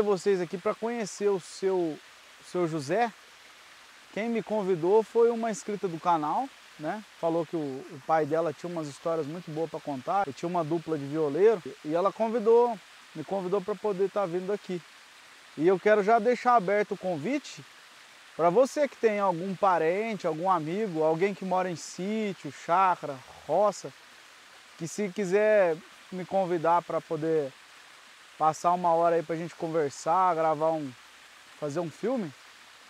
Eu vocês aqui para conhecer o seu, seu José. Quem me convidou foi uma inscrita do canal, né? Falou que o, o pai dela tinha umas histórias muito boas para contar, tinha uma dupla de violeiro e ela convidou, me convidou para poder estar tá vindo aqui. E eu quero já deixar aberto o convite para você que tem algum parente, algum amigo, alguém que mora em sítio, chácara, roça, que se quiser me convidar para poder passar uma hora aí para a gente conversar, gravar um, fazer um filme,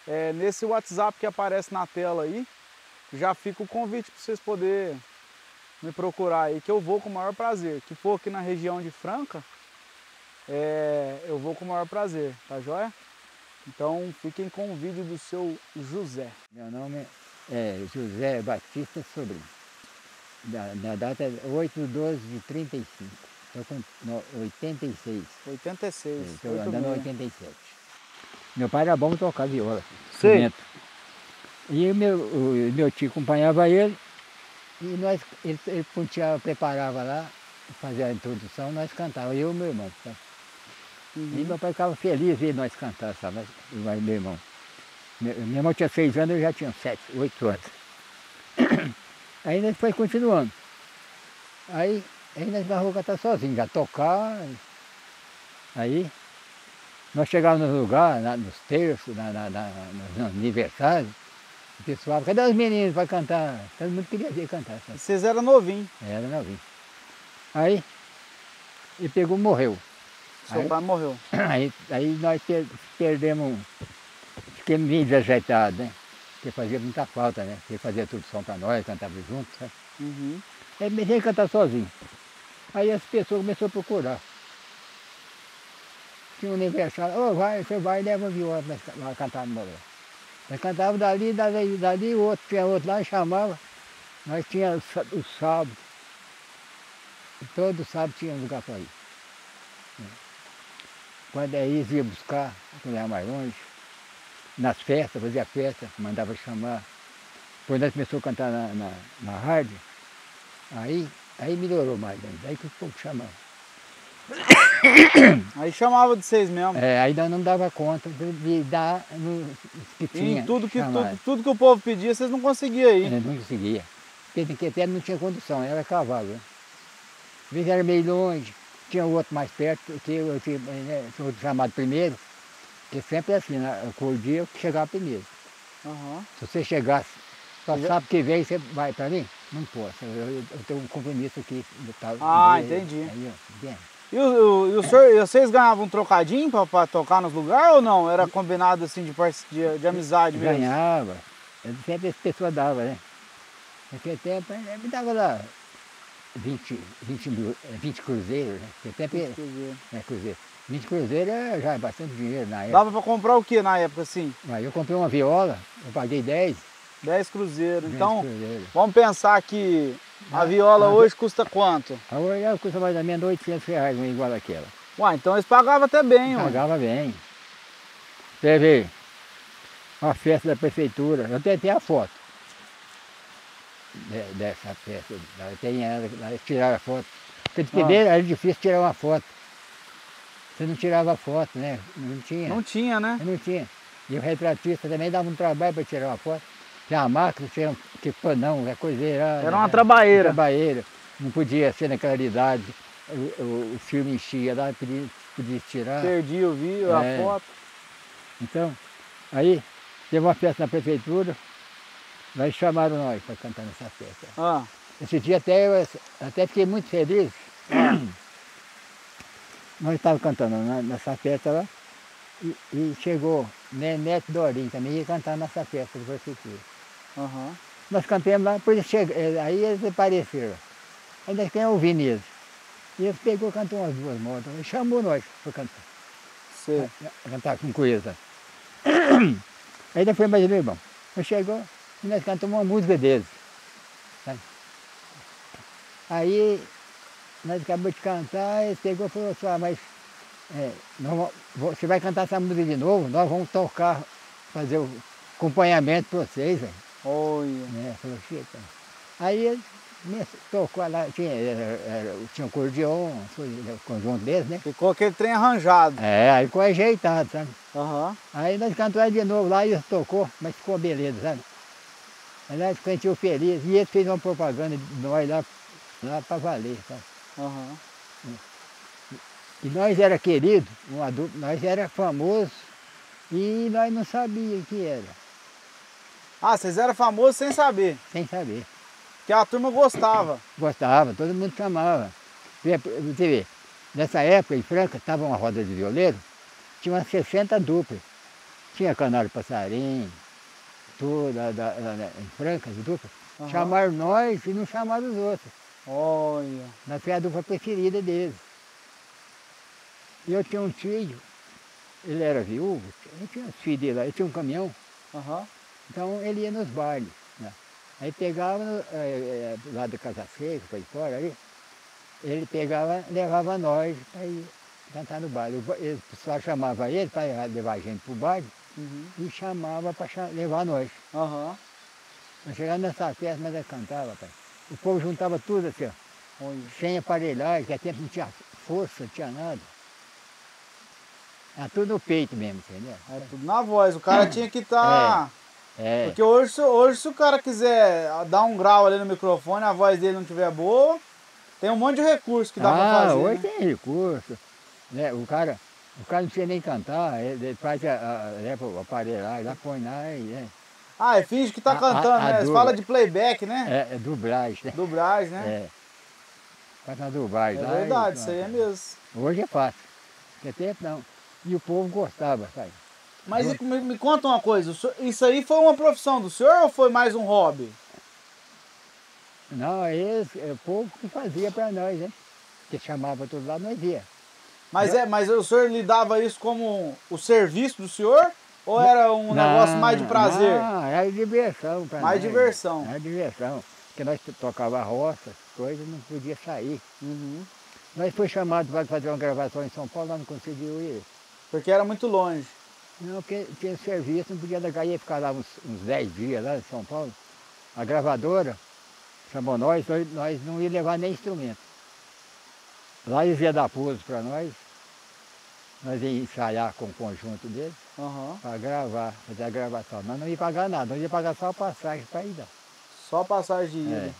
é, nesse WhatsApp que aparece na tela aí, já fica o convite para vocês poderem me procurar aí, que eu vou com o maior prazer. Que for aqui na região de Franca, é, eu vou com o maior prazer, tá joia? Então fiquem com o vídeo do seu José. Meu nome é José Batista Sobrinho. Da, da data 8 de 12 de 35. Estou com 86. 86. Estou andando em 87. Meu pai era bom tocar viola. Sim. E meu, o meu tio acompanhava ele e nós, ele, ele ponteava, preparava lá, fazia a introdução, nós cantávamos, eu e meu irmão. Sabe? Uhum. E meu pai ficava feliz ver nós cantar, sabe? Meu irmão. Meu, meu irmão tinha seis anos, eu já tinha sete, oito anos. Aí nós foi continuando. Aí, aí nós vamos cantar sozinhos, já tocar. Aí nós chegávamos no lugar, na, nos terços, na, na, na, nos aniversários, o pessoal, cadê os meninos para cantar? Todo mundo queria ver cantar. Sabe? Vocês eram novinhos? Era novinho. Aí ele pegou e morreu. Seu aí, pai morreu. Aí, aí nós per, perdemos, fiquemos meio desajeitados, né? Porque fazia muita falta, né? Ele fazia tudo som para nós, cantava juntos, sabe? Uhum. Aí comecei a cantar sozinho. Aí as pessoas começaram a procurar. Tinha um aniversário, oh, vai, você vai e leva a viola para cantar no lugar. Nós cantava dali, dali, dali, o outro, tinha outro lá, chamava. Nós tínhamos o sábado. Todo sábado tinha um lugar para ir. Quando aí eles iam buscar, quando era mais longe, nas festas, fazia festa, mandava chamar. Depois nós começamos a cantar na, na, na rádio, aí, aí melhorou mais ainda, aí que o povo chamava. Aí chamava de vocês mesmo. É, aí nós não dava conta de, de dar no que tinha. E tudo que, tudo, tudo, que o povo pedia, vocês não conseguiam ir. É, não conseguia. Porque até não tinha condição, era cavalo. Né? Às vezes era meio longe, tinha outro mais perto, que eu tinha né, outro chamado primeiro, que sempre é assim, né? o dia que chegava primeiro. Uhum. Se você chegasse, só sabe que vem, você vai para mim? Não posso, eu, eu, tenho um compromisso aqui. Tal, ah, de, entendi. Aí, ó, e, o, e o senhor, vocês ganhavam um trocadinho para tocar nos lugares ou não? Era combinado assim de, de, de amizade mesmo? Ganhava. Sempre as pessoas davam, né? Naquele tempo me dava lá 20, 20, 20 cruzeiros, né? Naquele tempo 20 cruzeiro. É, cruzeiro. 20 cruzeiros é, já é bastante dinheiro na época. Dava para comprar o que na época assim? Aí eu comprei uma viola, eu paguei 10. 10 cruzeiros. Então, cruzeiros. vamos pensar que a viola ah, hoje custa quanto? A viola custa mais ou menos 800 reais, igual aquela. Uai, então eles pagavam até bem, ó. Pagava bem. Teve uma festa da prefeitura, eu até tenho a foto dessa festa. Tem ela, eles tiraram a foto. Porque ah. era difícil tirar uma foto. Você não tirava foto, né? Não tinha. Não tinha, né? Não tinha. E o retratista também dava um trabalho para tirar uma foto. Tinha a máquina, tinha que não, é coiseira. Era uma trabalheira. Trabalheira. Não podia ser na claridade. O, o, o filme enchia lá, podia, podia tirar. Perdia o vídeo, é. a foto. Então, aí teve uma festa na prefeitura, nós chamaram nós para cantar nessa festa. Ah. Esse dia até eu até fiquei muito feliz. Ah. Nós estávamos cantando nessa festa lá e, e chegou Neto Dorim também ia cantar nessa festa de prefeitura. Uhum. Nós cantamos lá, depois chega, eh, aí eles apareceram. Aí nós o Vinícius. E ele pegou cantou umas duas modas, chamou nós para cantar. Sim. cantar com coisa. Aí depois mais meu irmão. Nós chegou e nós cantamos uma música deles. Sabe? Aí nós acabamos de cantar, ele pegou e falou assim, ah, mas é, nós, você vai cantar essa música de novo, nós vamos tocar, fazer o acompanhamento para vocês, velho. Olha. Né? Falou. Aí tocou lá, tinha, era, tinha um cordion, um conjunto desse, né? Ficou aquele trem arranjado. É, aí ficou ajeitado, sabe? Aham. Aí nós cantamos de novo lá e eles tocou, mas ficou beleza, sabe? Aí nós sentiu feliz e ele fez uma propaganda de nós lá, lá para valer, sabe? Aham. E nós era querido, um adulto, nós era famoso e nós não sabíamos o que era, Ah, vocês eram famosos sem saber. sem saber. Que a turma gostava. Gostava, todo mundo chamava. Você vê, nessa época em Franca, estava uma roda de violeiro, tinha umas 60 duplas. Tinha canário passarinho, tudo, da, da, da- em Franca, as duplas. Aham. Chamaram nós e não chamaram os outros. Olha. Nós foi a dupla preferida deles. E eu tinha um tio, ele era viúvo, eu tinha os filhos dele lá, ele tinha um caminhão, Aham. Então ele ia nos bailes. Né? Aí pegava eh, lá da Casa Seca, para fora ali, ele pegava, levava nós para ir cantar no baile. O pessoal chamava ele para levar a gente para o baile Uhum. e chamava para levar nós. Aham. Nós chegávamos nessa festa, mas ele cantava, pai. O povo juntava tudo assim, ó. Olha. sem aparelhagem, que a tempo não tinha força, não tinha nada. Era tudo no peito mesmo, entendeu? É tudo na voz. O cara tinha que estar. É, Porque hoje, se- hoje, se o cara quiser dar um grau ali no microfone, a voz dele não estiver boa, tem um monte de recurso que dá ah, pra fazer. hoje né? tem recurso. Né? O, cara, o cara não precisa nem cantar, ele, faz a, a, leva o aparelhagem, lá põe lá e é, Ah, e finge que tá A- cantando, a né? Falam de playback, né? é, é dublagem, né? Dublagem, né? É. Faz uma dublagem É, lá. e verdade, isso aí é mesmo. Hoje é fácil. Naquele tempo não. E o povo gostava, sabe? Mas e me, me conta uma coisa, isso aí foi uma profissão do senhor ou foi mais um hobby? Não, esse é o povo que fazia para nós, né? Que chamava todo lado, nós ia. Mas, é, mas o senhor lidava isso como o serviço do senhor? Ou era um negócio mais de prazer? Não, era diversão para Mais nós. diversão. Era diversão. Porque nós tocava roça, coisas, não podia sair. Uhum. Nós fomos chamados para fazer uma gravação em São Paulo, nós não conseguimos ir. Porque era muito longe. Não, porque tinha serviço, não podia dar ia ficar lá uns, uns 10 dias lá em São Paulo. A gravadora chamou nós, nós, nós não ia levar nem instrumento. Lá eles iam dar pouso para nós, nós ia ensaiar com o conjunto deles. Aham. para gravar, fazer a gravação. Nós não ia pagar nada, nós ia pagar só a passagem para ir lá. Só passagem de ida.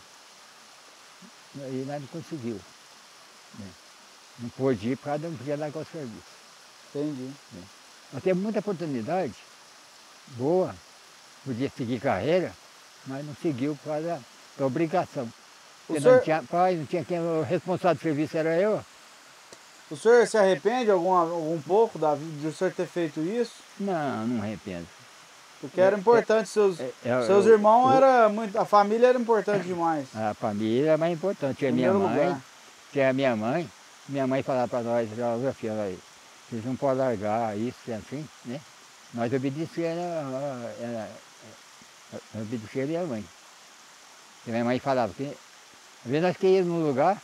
É. E nós não conseguiu. né. Não pôde ir por causa não podia largar o serviço. Entendi. Nós temos muita oportunidade, boa, podia seguir carreira, mas não seguiu por causa da, obrigação. O Porque senhor- não tinha pai, não tinha quem, o responsável do serviço era eu. O senhor se arrepende algum, algum pouco da, de o senhor ter feito isso? Não, não arrependo. Porque era importante, seus, É, é, seus eu- irmãos eu- era muito. A família era importante demais. A família é mais importante. Tinha minha mãe, lugar. tinha a minha mãe. Minha mãe falava para nós, ó, meu filho, olha aí, vocês não podem largar isso e assim, né? Nós obedecíamos, ela, ela, ela, obedecia a minha mãe. E minha mãe falava que, às vezes nós queríamos num lugar,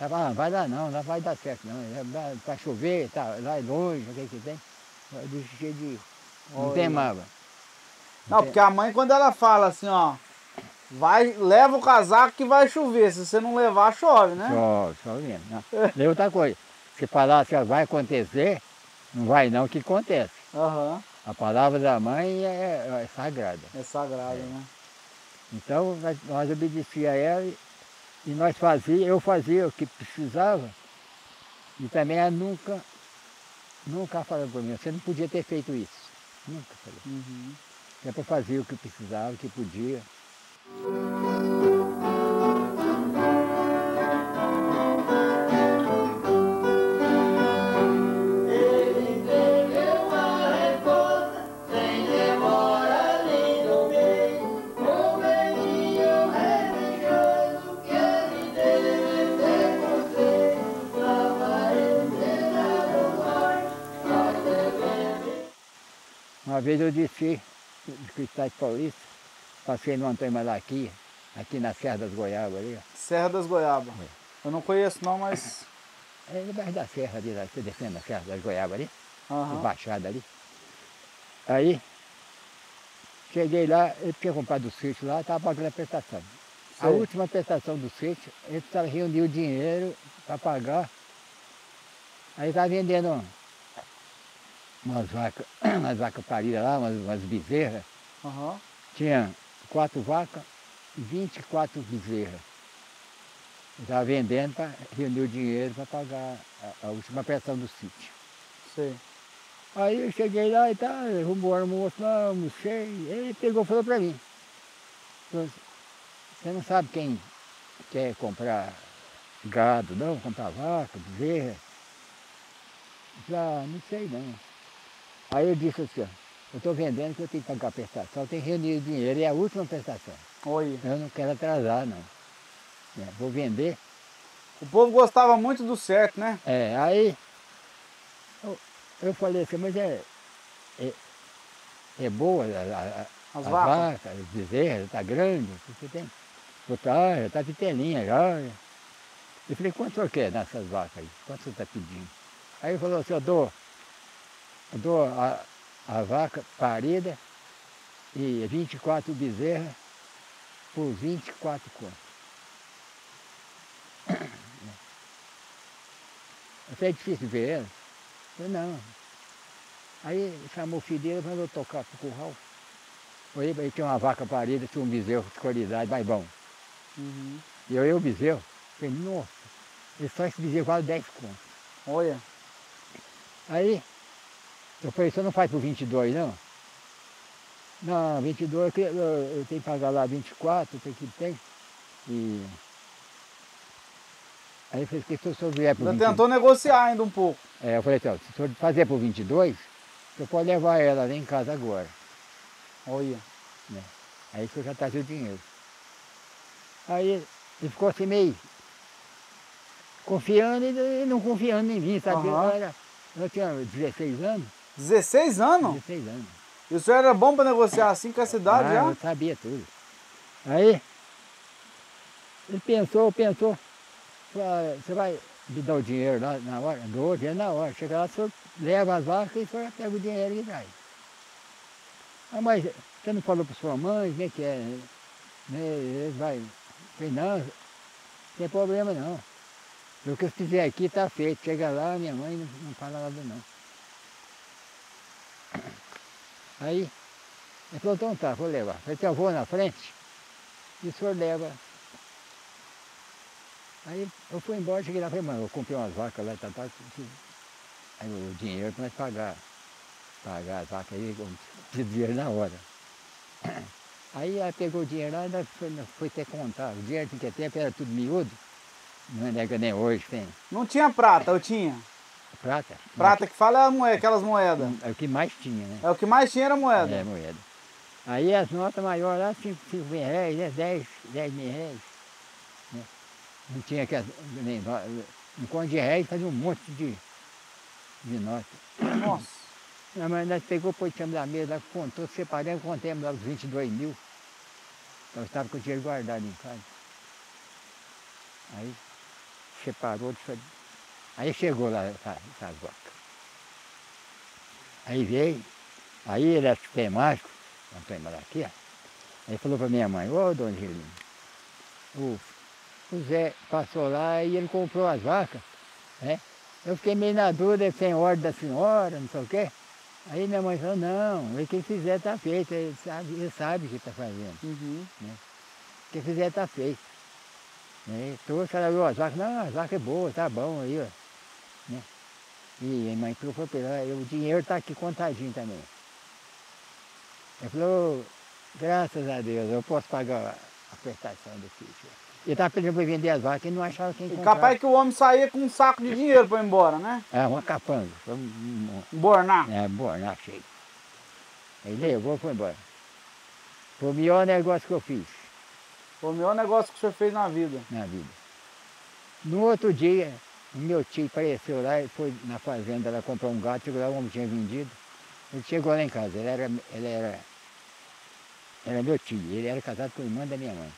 ela falava, ah, vai lá não, não vai dar certo não, para chover, tá, lá é longe, o que que tem. Eu desistia de. Não Olha. temava. Não, porque a mãe, quando ela fala assim, ó, vai, leva o casaco que vai chover. Se você não levar, chove, né? Só, só mesmo. Não. E outra coisa, se falar assim, ó, vai acontecer, não vai não, que acontece. Aham. A palavra da mãe é, é sagrada. É sagrado, né? Então nós, nós obedecia a ela e, e nós fazia, eu fazia o que precisava. E também ela nunca, nunca falou para mim, você não podia ter feito isso. Nunca falou. Uhum. Sempre fazia o que precisava, o que podia. Uma vez eu desci de Cristais Paulista, passei no Antônio Malaquia, aqui na Serra das Goiabas ali. Serra das Goiabas. É. Eu não conheço não, mas. É debaixo da serra ali, você descendo a serra das Goiabas ali, Aham. baixada ali. Aí, cheguei lá, eu tinha comprado o sítio lá, estava pagando a prestação. A Sei. última prestação do sítio, ele precisava reunir o dinheiro para pagar. Aí estava vendendo umas vacas, umas vacas paridas lá, umas, umas bezerras. Aham. Tinha quatro vacas e 24 bezerras. Estava vendendo para reunir o dinheiro para pagar a, a última prestação do sítio. Sei. Aí eu cheguei lá e tal, arrumou o almoço lá, almocei, ele pegou e falou para mim. assim, Você não sabe quem quer comprar gado, não? Comprar vaca, bezerra? Falei, ah, não sei não. Aí eu disse assim, ó, eu estou vendendo que eu tenho que pagar a prestação, eu tenho que reunir o dinheiro, é a última prestação. Olha. Eu não quero atrasar não. É, vou vender. O povo gostava muito do certo, né? É, aí eu, eu falei assim, mas é, é, é boa a, a, As a vacas. vaca, as bezerras, está grande, você tem. Eu tá, já está vitelinha já. Eu falei, quanto o senhor quer nessas vacas aí? Quanto você está pedindo? Aí ele falou assim, eu dou, dou a, a vaca parida e 24 bezerras por 24 contos. Você é difícil ver ela? Eu falei, não. Aí chamou o filho dele e mandou tocar pro curral. Aí aí tinha uma vaca parida, tinha um bezerro de qualidade, mais bom. Uhum. E eu, eu o bezerro, falei, nossa, só esse bezerro vale 10 contos. Olha. Aí, eu falei, você não faz por 22 não? Não, 22 eu, eu, eu tenho que pagar lá 24, tem que tem. E. Aí eu falei, que se o senhor vier por Ainda 22. tentou negociar ainda um pouco. É, eu falei assim, se o senhor fazer por 22, o senhor pode levar ela lá em casa agora. Olha. Aí o senhor já trazia o dinheiro. Aí ele ficou assim meio confiando e não confiando em mim, sabe? Aham. Eu, era, eu tinha 16 anos, 16 anos? 16 anos. E o senhor era bom para negociar assim com a cidade Ah, já? eu sabia tudo. Aí, ele pensou, pensou, falou, "Ah, você vai me dar o dinheiro lá na hora? Dou o dinheiro na hora. Chega lá, o senhor leva as vacas e o senhor pega o dinheiro e traz. Ah, mas você não falou para sua mãe, como é que é? Né, Ele vai. Falei, não, não tem problema não. O que eu fizer aqui está feito. Chega lá, minha mãe não, não fala nada não. Aí, ele falou, então tá, vou levar. Falei, então eu vou na frente e o senhor leva. Aí eu fui embora, cheguei lá falei, mano, eu comprei umas vacas lá e tal, tal. Aí o dinheiro para nós pagar, pagar as vacas aí, eu preciso dinheiro na hora. Aí ela pegou o dinheiro lá e foi, foi ter contar. O dinheiro que tempo era tudo miúdo, não é nem hoje tem Não tinha prata, eu tinha. Prata. Prata que fala é moeda, aquelas moedas. É o que mais tinha, né? É o que mais tinha era moeda. É, moeda. Aí as notas maiores lá, 5 mil reais, né? 10, 10 mil reais. Né? Não tinha que. Nem, um conto de reais fazia um monte de, de nota. Nossa. Não, mas nós pegou, pôs cima da mesa, lá, contou, separamos, contemos lá os 22 mil. Então estava com o dinheiro guardado em casa. Aí separou, disse, aí chegou lá essa- essas vacas. Aí veio, aí ele era super mágico, Antônio Malaquia, aí falou para minha mãe, ô dona Angelina, o, o Zé passou lá e ele comprou as vacas, né? Eu fiquei meio na dúvida, sem ordem da senhora, não sei o quê. Aí minha mãe falou, não, o que ele fizer está feito, ele sabe, ele sabe o que está fazendo. Uhum. O que fizer está feito. Né? Trouxe, ela viu as vacas, não, as vacas é boa, tá bom aí, ó. Né? E a mãe falou ele, "Ah, o dinheiro está aqui contadinho também. Ele falou, graças a Deus, eu posso pagar a prestação do sítio. Ele estava pedindo para vender as vacas e não achava quem E comprava. capaz que o homem saía com um saco de dinheiro para ir embora, né? É, uma capanga. Foi um- um- Bornar. É, não achei. Aí levou e foi embora. Foi o melhor negócio que eu fiz Foi o melhor negócio que o senhor fez na vida. na vida. No outro dia, meu tio apareceu lá, ele foi na fazenda, ela comprou um gato, chegou lá, o homem tinha vendido. Ele chegou lá em casa, ele era, ele era, era meu tio, ele era casado com a irmã da minha mãe.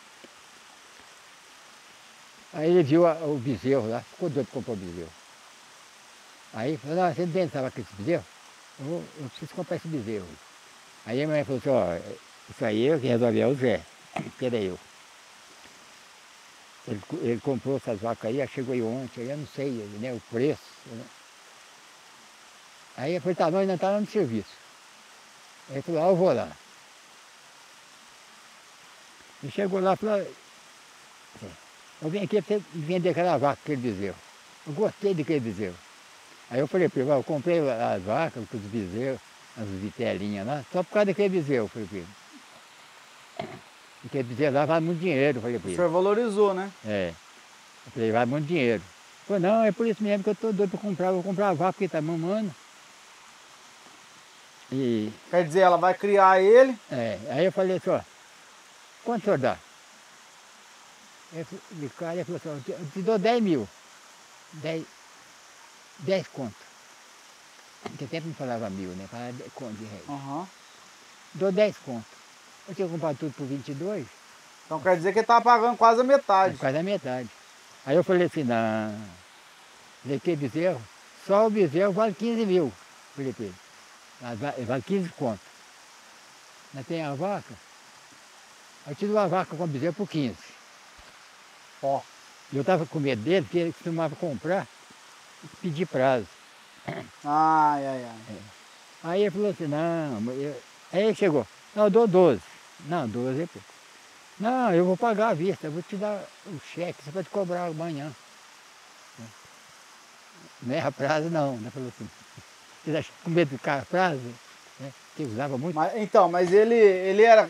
Aí ele viu a- o bezerro lá, ficou doido para comprar o bezerro. Aí falou, não, você não pensava que esse bezerro? Eu, eu preciso comprar esse bezerro. Aí a minha mãe falou assim, ó, isso aí eu que resolvi é o Zé, que era eu. Ele, ele comprou essas vacas aí, chegou aí ontem, aí eu não sei né, o preço. Né? Aí eu falei, tá, nós ainda estávamos no serviço. Aí ele falou, ah, eu vou lá. Ele chegou lá e falou, "É, eu vim aqui para vender aquela vaca, aquele bezerro. Eu gostei daquele bezerro. Aí eu falei para ele, "Ó, eu comprei as vacas, os bezerros, as vitelinhas lá, só por causa daquele bezerro, eu falei para. Aquele bezerro lá vale muito dinheiro, eu falei para O ele. senhor valorizou, né? É. Eu falei, vai muito dinheiro. Falou, não, é por isso mesmo que eu estou doido para comprar, vou comprar a vaca porque está mamando. E Quer dizer, ela vai criar ele. é, aí eu falei assim, ó, quanto o senhor dá? Ele falou- O cara ele falou assim, eu te- dou 10 mil. 10, 10 conto. Naquele tempo não falava mil, né? Falava 10 conto de reais. Aham. Dou 10 conto. Eu tinha comprado tudo por 22, Então quer dizer que ele tá pagando quase a metade. quase a metade. Aí eu falei assim, não. Falei, que bezerro? Só o bezerro vale 15 mil. Falei para ele. Va- Vale 15 conto. Mas tem a vaca. Aí eu tive uma vaca com bezerro por 15. Ó. E eu estava com medo dele, porque ele costumava comprar e pedir prazo. Ai, ai, ai. Aí ele falou assim, não, eu- aí ele chegou, não, eu dou 12. Não, 12 é pouco. Não, eu vou pagar à vista, eu vou te dar o cheque, você pode cobrar amanhã. Não erra prazo não, né? Falou assim. Você está com medo de ficar prazo? Né? Que usava muito. Mas, então, mas ele, ele era,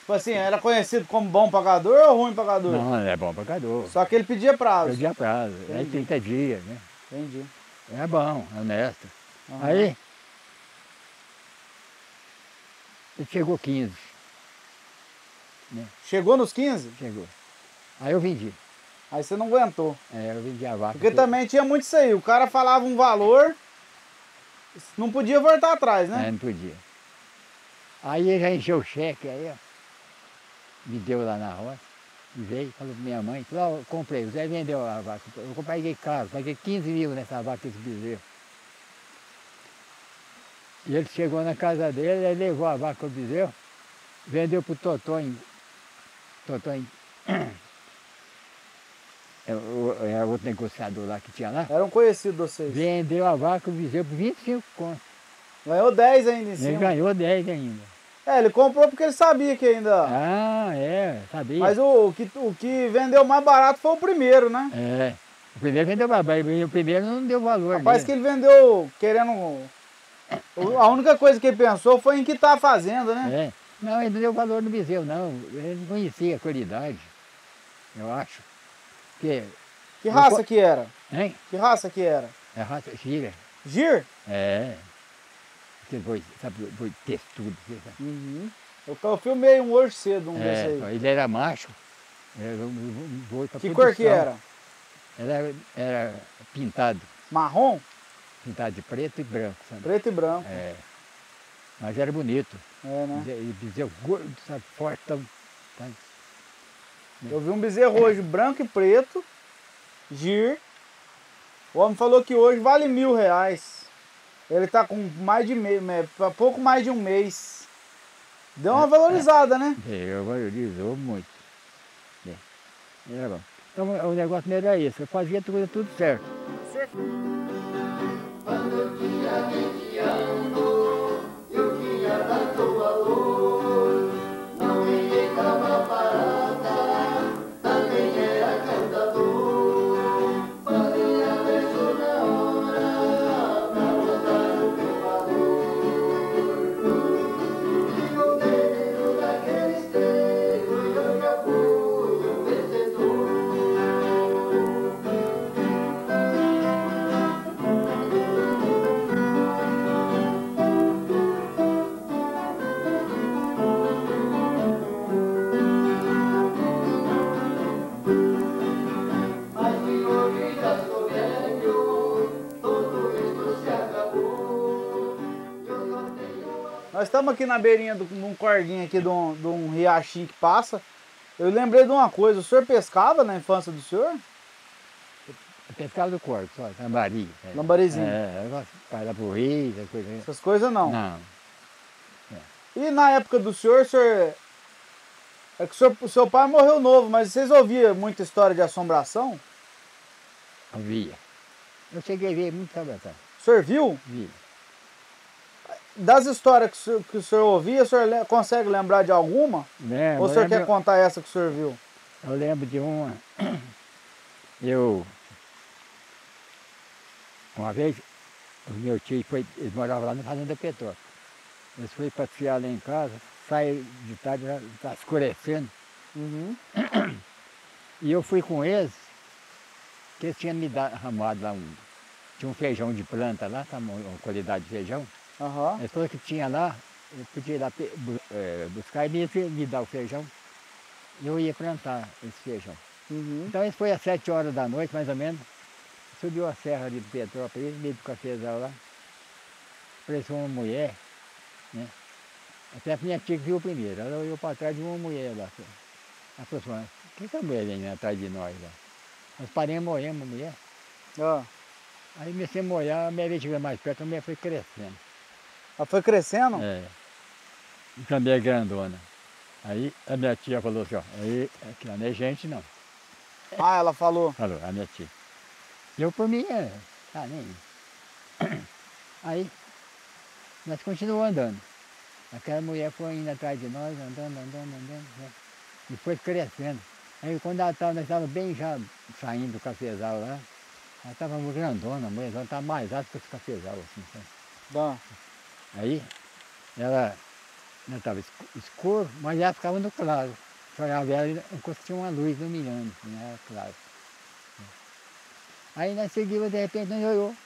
tipo assim, era conhecido como bom pagador ou ruim pagador? Não, é bom pagador. Só que ele pedia prazo. Perdia prazo, é Entendi. 30 dias, né? Entendi. É bom, é honesto. Aham. Aí, ele chegou 15, Chegou nos 15? chegou. Aí eu vendi. Aí você não aguentou. É, eu vendi a vaca. Porque por- também tinha muito isso aí. O cara falava um valor, não podia voltar atrás, É, né? não podia. Aí ele já encheu o cheque, aí ó, me deu lá na roça, e veio, falou pra minha mãe, falou, eu comprei, o Zé vendeu a vaca, eu paguei caro, paguei 15 mil nessa vaca, esse bezerro. E ele chegou na casa dele, aí levou a vaca o bezerro, vendeu pro Totonho, Totonho, é, o- é outro negociador lá que tinha lá, Era um conhecido de vocês. vendeu a vaca o bezerro por 25 contos. Ganhou 10 ainda em Ele cima. ganhou 10 ainda. É, ele comprou porque ele sabia que ainda. Ah, é, sabia. Mas o, o que, o que vendeu mais barato foi o primeiro, né? É. O primeiro vendeu babá, o primeiro não deu valor. Rapaz, que nele. ele vendeu querendo. A única coisa que ele pensou foi em quitar a fazenda, né? É. Não, ele não deu valor no bezerro, não. Ele não conhecia a qualidade, eu acho. Porque, Que raça que era? hein? Que raça que era? É raça gira. Gir? É. Aquele boi, sabe, boi textudo. Uhum. Eu, eu filmei um hoje cedo, um desse É, aí. ele era macho. Era um, um pra Que cor que produção. era? Era, era pintado. Marrom? Pintado de preto e branco, sabe? Preto e branco. É. Mas era bonito. É, né? E bezerro gordo, sabe, fortão. Sabe? Eu vi um bezerro hoje branco e preto, gir. O homem falou que hoje vale mil reais. Ele tá com mais de mês, pouco mais de um mês. Deu uma valorizada, né? Ele valorizou muito. É. Era bom. Então o negócio não era isso, eu fazia tudo, tudo certo. Nós estamos aqui na beirinha de um cordinho aqui de um, de um riachinho que passa. Eu lembrei de uma coisa, o senhor pescava na infância do senhor? Pescava do corpo, só, lambari. É. Lambarizinho. É, pro rio, essa coisa aí. Essas coisas não. Não. E na época do senhor, o senhor É que o seu, o seu pai morreu novo, mas vocês ouviam muita história de assombração? Eu via. Eu cheguei a ver muito sabatão. O senhor viu? Via. Das histórias que o senhor, que o senhor ouvia, o senhor le- consegue lembrar de alguma? Lembro, Ou o senhor lembro- quer contar essa que o senhor viu? Eu lembro de uma. Eu. Uma vez, o meu tio foi, eles moravam lá na Fazenda Petrópolis. Eles foram passear lá em casa, saíram de tarde, já está escurecendo. Uhum. E eu fui com eles, que eles tinham me dado, arrumado lá um. Tinha um feijão de planta lá, tá, uma qualidade de feijão. Aham. Eles falaram que tinha lá, eu podia ir lá eh, buscar e me, me dar o feijão. Eu ia plantar esse feijão. Uhum. Então isso foi às sete horas da noite, mais ou menos. Subiu a serra ali do Petrópolis, meio do cafezal lá. Apareceu uma mulher, né? Até a minha tia que viu primeiro. Ela olhou para trás de uma mulher lá. Ela falou assim, o que, que a mulher vem atrás de nós lá? Nós paramos morremos a mulher. Ah. Aí comecei a molhar, a minha vez chegou mais perto, a mulher foi crescendo. Ela foi crescendo? É. Também é grandona. Aí a minha tia falou assim, ó, aí aqui não é gente não. Ah, ela falou. Falou, a minha tia. Eu por mim, é, ah, nem. Aí, nós continuamos andando. Aquela mulher foi indo atrás de nós, andando, andando, andando, né? e foi crescendo. Aí quando ela estava, nós estávamos bem já saindo do cafezal lá, ela estava grandona, a mulher estava mais alta que esse cafezal, assim, sabe? Dá. Aí, ela estava escuro, mas ela ficava no claro. Só olhava ela e tinha uma luz iluminando, assim, era claro. Aí nós seguimos, de repente nós olhou,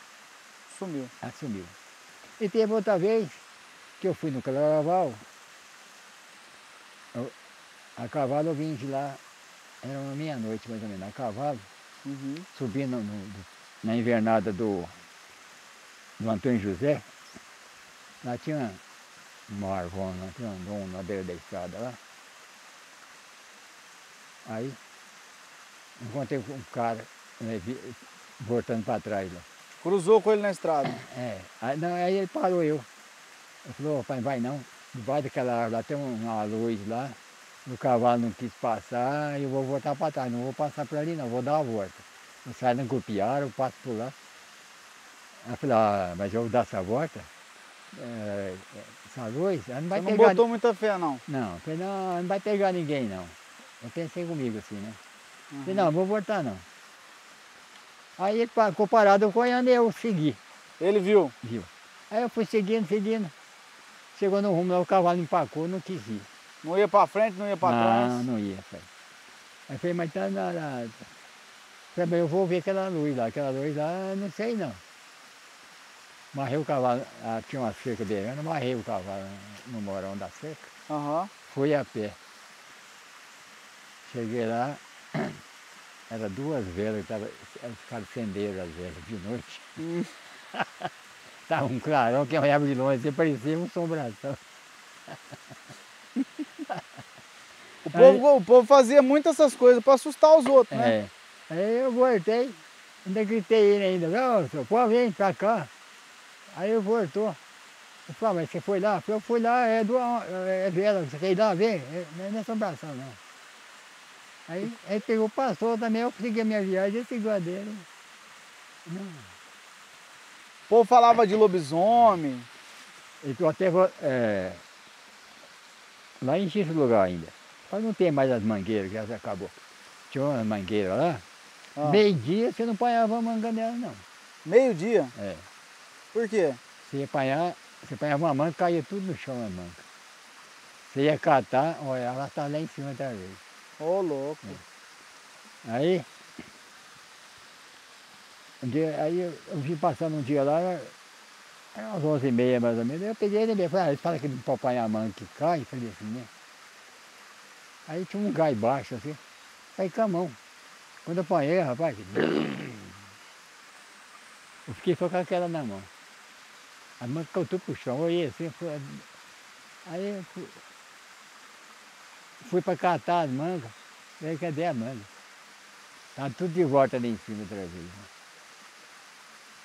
Sumiu. ela sumiu. E teve outra vez que eu fui no carnaval, eu- a cavalo eu vim de lá, era uma meia-noite mais ou menos, a cavalo, Uhum. subindo no- no- na invernada do, do Antônio José, lá tinha uma arvona, lá tinha um dono na beira da estrada lá. Aí encontrei um cara né, voltando para trás lá. Cruzou com ele na estrada. É, aí, não, aí ele parou eu. Ele falou, pai, vai não. Debaixo daquela árvore lá tem uma luz lá. O cavalo não quis passar, eu vou voltar para trás. Não vou passar por ali não, vou dar a volta. Eu saio na copiara, eu passo por lá. Aí eu falei, ah, mas eu vou dar essa volta? É, essa luz, ela não vai Você não pegar. botou muita fé, não. Não, falei, não, não vai pegar ninguém não. Eu pensei comigo assim, né? Uhum. Falei, não, vou voltar não. Aí ele ficou parado, correndo e eu segui. Ele viu. Viu? Aí eu fui seguindo, seguindo. Chegou no rumo lá, o cavalo empacou, não quis ir. Não ia pra frente, não ia pra não, trás. não ia, pai. Aí eu falei, mas tá na. na... Falei, mas eu vou ver aquela luz lá, aquela luz lá, não sei não. Marrei o cavalo, ah, tinha uma cerca beirando, marrei o cavalo no morão da cerca, Aham. fui a pé. Cheguei lá, era duas velas, tava, os caras acenderam as velas de noite. Hum. Tava um clarão que olhava de longe, assim, parecia um sombração. O, povo, o povo fazia muito essas coisas pra assustar os outros, né? É. Aí eu voltei, ainda gritei ele ainda, não, seu pô, vem pra cá. Aí ele voltou. Eu falei, "Ah, mas você foi lá? Eu eu fui lá, é, do, é vela, você quer ir lá ver? É, Não é- não é assombração não. Aí ele pegou, passou também, eu segui a minha viagem, ele seguiu a dele. Não. O povo falava de lobisomem. Eu até vou, é, lá enchi esse lugar ainda. Mas não tem mais as mangueiras, que já acabou. Tinha uma mangueira lá, Ah, meio-dia você não apanhava a manga nela não. Meio-dia. É. Por quê? Você ia apanhar, você apanhava uma manga, caía tudo no chão a manga. Você ia catar, olha, ela estava lá em cima outra vez. Ô, louco. Aí, um dia, aí eu, eu vim passando um dia lá, era era umas onze e meia mais ou menos, eu peguei ele e falei, ah, falam que não pode apanhar a manga que cai, falei assim, né? Aí tinha um gai baixo assim, aí com a mão. Quando eu apanhei, rapaz, eu fiquei só com aquela na mão. A manga caiu pro chão, olhei assim, fui, aí eu fui, fui para catar as mangas, aí cadê a manga? Tá tudo de volta ali em cima outra vez. né?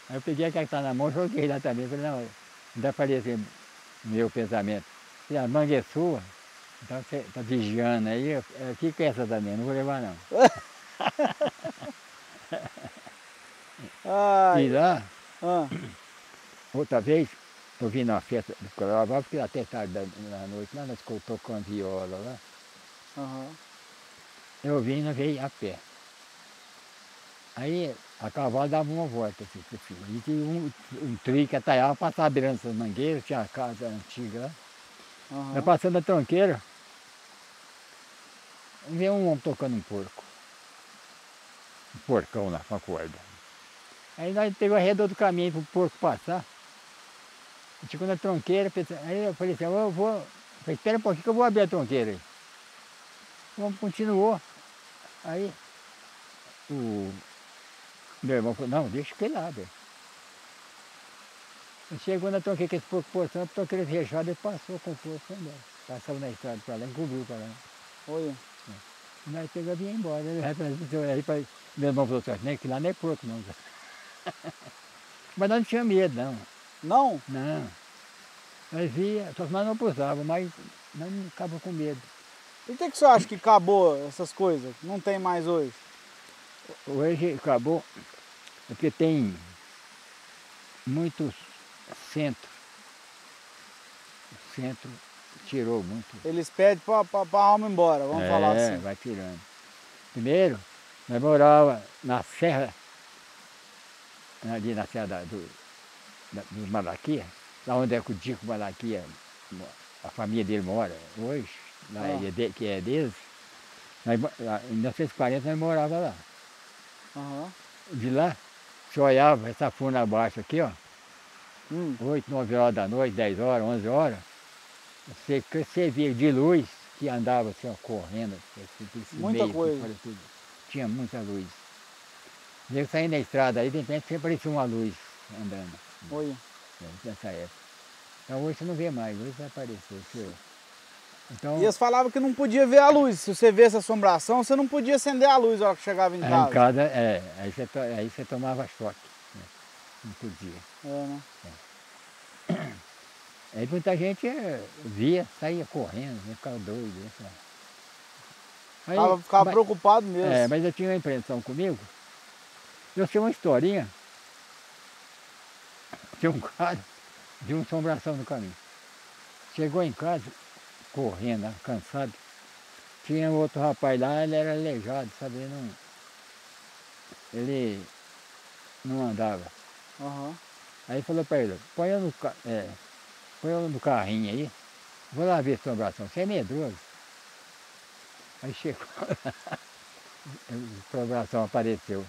Aí eu peguei aquela que tá na mão, joguei lá também. Falei, não, ainda falei assim, meu pensamento. Se a manga é sua, Então você está vigiando aí, é essa também? Não vou levar não. Ai, E lá, ah, outra vez, eu vim numa festa do carnaval, porque até tarde da, noite, lá nós tocando viola lá. aham. Eu vim e veio a pé. Aí a cavalo dava uma volta assim, cima. E tinha um, um trio que atalhava, passava beirando essas mangueiras, tinha a casa antiga lá. aham. Nós passando a tronqueira, veio um homem tocando um porco. Um porcão lá com a corda. Aí nós pegou a redor do caminho para o porco passar. Chegou na tronqueira, aí eu falei assim, eu vou. Falei, espera um pouquinho que eu vou abrir a tronqueira aí. Homem continuou. Aí o meu irmão falou, não, deixa que ele abre. Chegou na tronqueira que esse porco portando, a tronqueira fechada e passou com foi embora. Passava na estrada para lá, encobriu para lá. Olha. E nós pegamos e vinha embora. Aí, aí, aí, meu irmão falou assim, nem que lá não é porco não. Mas nós não tínhamos medo não. Não? Não. Nós via, só que nós não pusávamos, mas nós não ficava com medo. Por que, que você acha que acabou essas coisas? Não tem mais hoje? Hoje acabou, porque tem muitos centros. O centro tirou muito. Eles pedem pra, pra alma embora, vamos é, falar assim. vai tirando. Primeiro, nós morava na serra, ali na serra do, dos Malaquia, lá onde é que o Dico Malaquia, mo- a família dele mora hoje, lá Ah. é de- que é deles. Nós, lá, em 1940 nós morava lá. Aham. De lá, você olhava essa funa abaixo aqui, ó, Hum, 8, 9 horas da noite, 10 horas, 11 horas, você, você via de luz que andava assim, ó, correndo. esse- Muita meio coisa. Tinha muita luz. Eu saí na estrada aí, de repente sempre aparecia uma luz andando, olha. nessa época. Então hoje você não vê mais, hoje vai aparecer. Então, E eles falavam que não podia ver a luz. Se você vê essa assombração, você não podia acender a luz na hora que chegava em aí casa. em casa, é, aí você, to- aí você tomava choque. né, Não podia. É, né? Aí muita gente eh, via, saía correndo, né, ficava doido. né, sabe? Aí, Ficava, mas- preocupado mesmo. É, mas eu tinha uma impressão comigo. Eu sei uma historinha. Tinha um cara de uma assombração no caminho. Chegou em casa, correndo, cansado. Tinha outro rapaz lá, ele era aleijado, sabe? Ele não, ele não andava. Aham. Aí falou para ele, põe eu no, é, põe eu no carrinho aí, vou lá ver a assombração, você é medroso. Aí chegou, a assombração apareceu.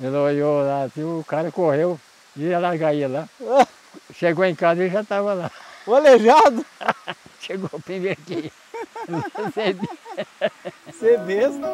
Ele olhou lá, assim, o cara correu, ia largar ele lá. Chegou em casa e já estava lá. O aleijado? Chegou primeiro você Você mesmo?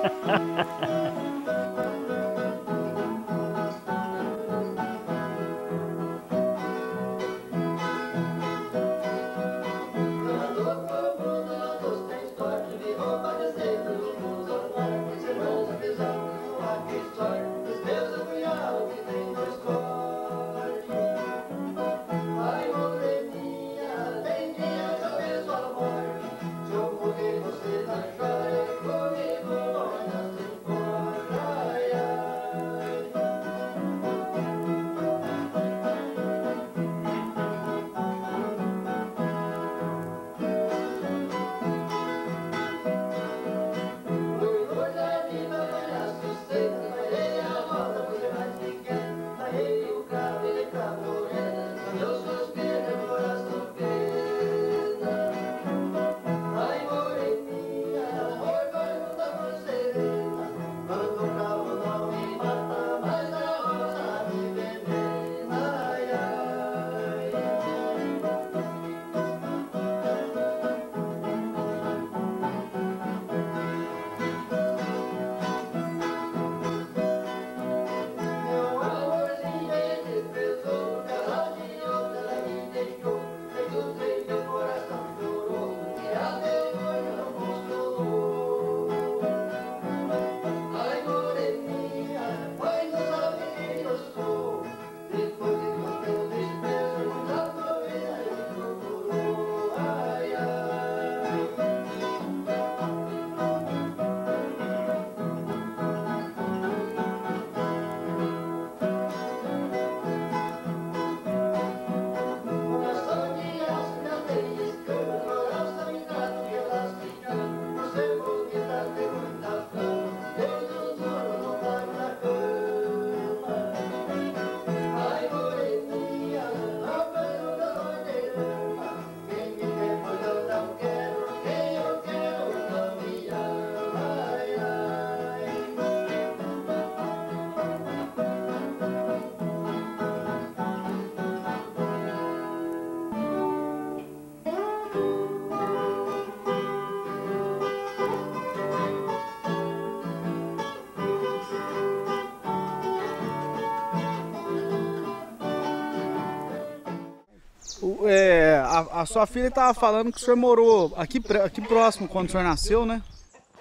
A, sua filha estava falando que o senhor morou aqui, aqui próximo quando o senhor nasceu, né?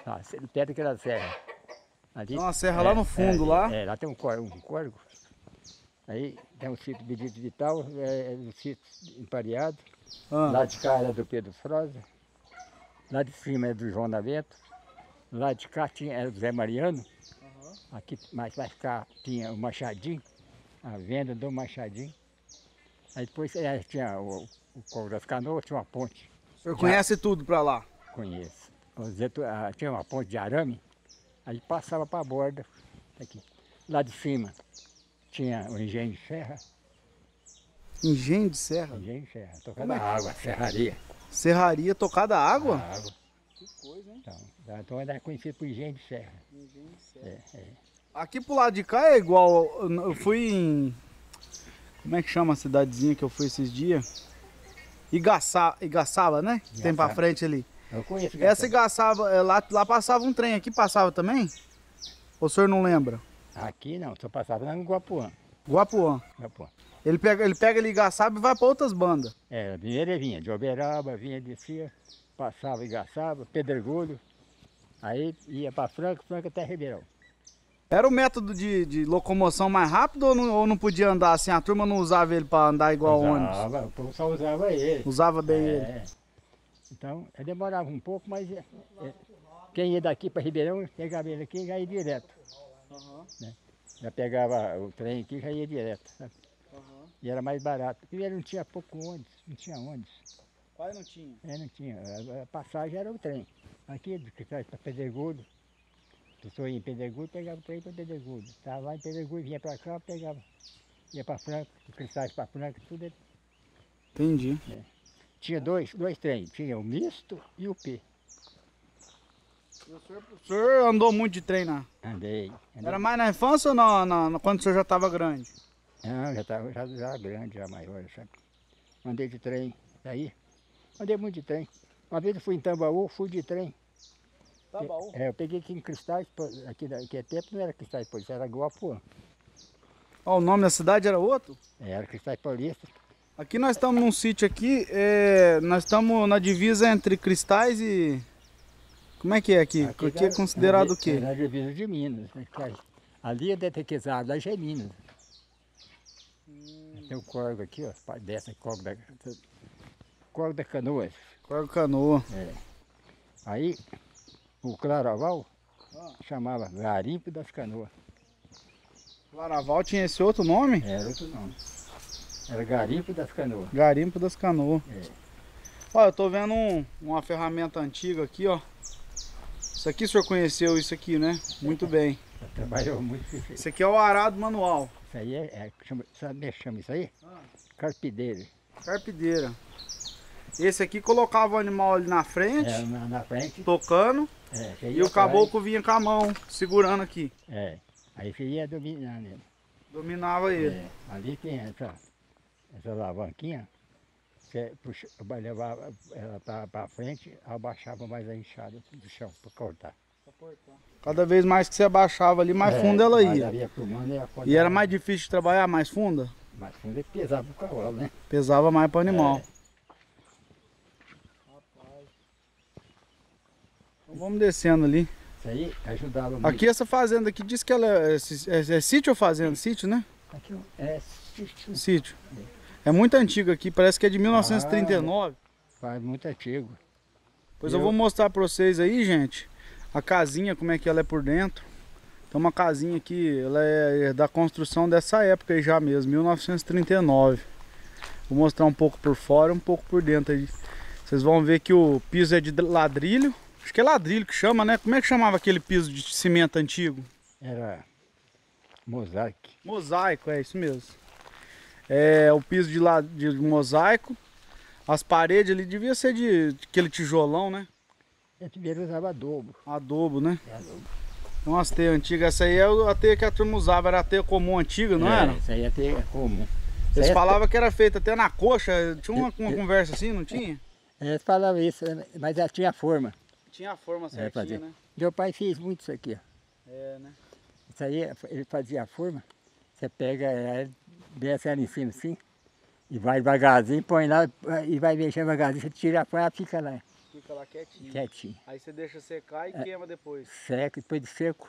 Ah, perto daquela serra. Ali, Tem uma serra lá no fundo, lá. É, lá tem um córrego. Um córrego. Aí tem um sítio Benedito Vital, é, é um sítio empareado. Ah, Lá de cá era do Pedro Froza. Lá de cima é do João Naveto. Lá de cá tinha, era do Zé Mariano. Aqui mais mais cá tinha o Machadinho, a venda do Machadinho. Aí depois é, tinha o, o Corvo das Canoas, tinha uma ponte, o senhor conhece tudo pra lá? conheço. Ah, tinha uma ponte de arame, aí passava para a borda. Aqui. Lá de cima tinha o engenho de serra, Engenho de serra. engenho de serra, tocando a água, serraria. Serraria tocada água? A água. Que coisa, hein? Então, então era conhecido por engenho de serra. É, é. Aqui pro lado de cá é igual. Eu fui em. Como é que chama a cidadezinha que eu fui esses dias? Igaçá, Igaçaba, né? Que Tem pra Igaçaba. frente ali. Eu conheço Essa Igaçaba. Igaçaba, é, lá, lá passava um trem, aqui passava também? Ou o senhor não lembra? Aqui não, só passava lá no Guapuã. Guapuã. Guapuã. Ele pega, ele pega ali Igaçaba e vai pra outras bandas. É, primeiro ele vinha de Uberaba, vinha, descia, passava Igaçaba, Pedregulho, aí ia para Franca, Franca até Ribeirão. Era o método de, de locomoção mais rápido ou não, ou não podia andar assim? A turma não usava ele pra andar igual ônibus? Usava, o povo só usava ele. Usava bem ele. É. Então, ele demorava um pouco, mas é, é, quem ia daqui para Ribeirão, pegava ele aqui e já ia direto. Né? Já pegava o trem aqui e já ia direto. sabe? E era mais barato. Primeiro não tinha pouco ônibus, não tinha ônibus. Quase não tinha. É, não tinha. A, a passagem era o trem. Aqui, de Cristais para Pedregulho. Eu ia em Pedregulho, pegava o trem para Pedregulho. Estava lá em Pedregulho, vinha para cá, pegava. Ia para Franca, de Cristais para Franca, tudo. é- Entendi. Tinha dois, dois trens. Tinha o misto e o P. O senhor andou muito de trem, né? Andei. andei. Era mais na infância ou na, na- quando o senhor já estava grande? Não, já estava já, já grande, já maior, sabe? Andei de trem. Aí, andei muito de trem. Uma vez eu fui em Tambaú, fui de trem. Tá bom. É, eu peguei aqui em Cristais, aqui, aqui é tempo não era Cristais Paulista, era Guapuã. Ó, o nome da cidade era outro? É, Era Cristais Paulista. Aqui nós estamos num sítio aqui, é, nós estamos na divisa entre Cristais e... Como é que é aqui? Aqui, é já- considerado o quê? É na divisa de Minas. né, cara? Ali é Detequizado, lá já é Minas. Tem o córrego aqui, ó, desce córrego da, córrego da Canoas. Corgo Canoa. Aí, o Claraval Ah. chamava Garimpo das Canoas. Claraval tinha esse outro nome? Era outro nome. Era Garimpo das Canoas. Garimpo das Canoas. É. Ó, eu tô vendo um- uma ferramenta antiga aqui, ó. Isso aqui o senhor conheceu isso aqui, né? Muito bem. Já Trabalhou muito com isso. aqui é o arado manual. Isso aí é, é chama, sabe é chama isso aí? Carpideiro. Carpideira. Esse aqui colocava o animal ali na frente, É, na, na frente. tocando, É, e o caboclo vinha com a mão, segurando aqui. É. Aí você ia dominando ele. Dominava ele. É, ali tem essa, essa alavanquinha. Você puxa, levar ela para frente, abaixava mais a enxada do chão para cortar. Cada vez mais que você abaixava ali, mais É, fundo ela ia. ia E era mais difícil de trabalhar, mais funda? Mais fundo e pesava o cavalo, né? Pesava mais para o animal. É. vamos descendo ali. Isso aí ajudava muito. Aqui essa fazenda aqui diz que ela é, é, é sítio ou fazenda? Sítio, né? Aqui é sítio. Sítio. É muito antigo aqui, parece que é de 1939. Faz muito antigo. Pois eu Eu- vou mostrar pra vocês aí, gente, a casinha, como é que ela é por dentro. Tem uma casinha aqui, ela é da construção dessa época aí já mesmo, 1939. Vou mostrar um pouco por fora um pouco por dentro aí. Vocês vão ver que o piso é de ladrilho. Acho que é ladrilho que chama, né? Como é que chamava aquele piso de cimento antigo? Era mosaico. Mosaico, é isso mesmo. É o piso de, la- de mosaico. As paredes ali devia ser de, de aquele tijolão, né? Eu primeiro usava adobo. Adobo, né? adobo. Tem umas teias antigas. Essa aí é a teia que a turma usava, era a teia comum antiga, não É, era? Isso aí é comum. Isso Eles aí é- falavam que era feita até na coxa. Tinha uma, uma É, é. conversa assim, não tinha? Eles falavam isso, né? mas ela tinha forma. Tinha a forma certinha, né? Meu pai fez muito isso aqui, ó. É, né? Isso aí, ele fazia a forma, você pega ela, desce ela em cima assim, E vai devagarzinho, põe lá e vai mexer devagarzinho. Você tira a palha, fica lá, Fica lá quietinho. quietinho. Aí você deixa secar e É. queima depois. Seca, depois de seco,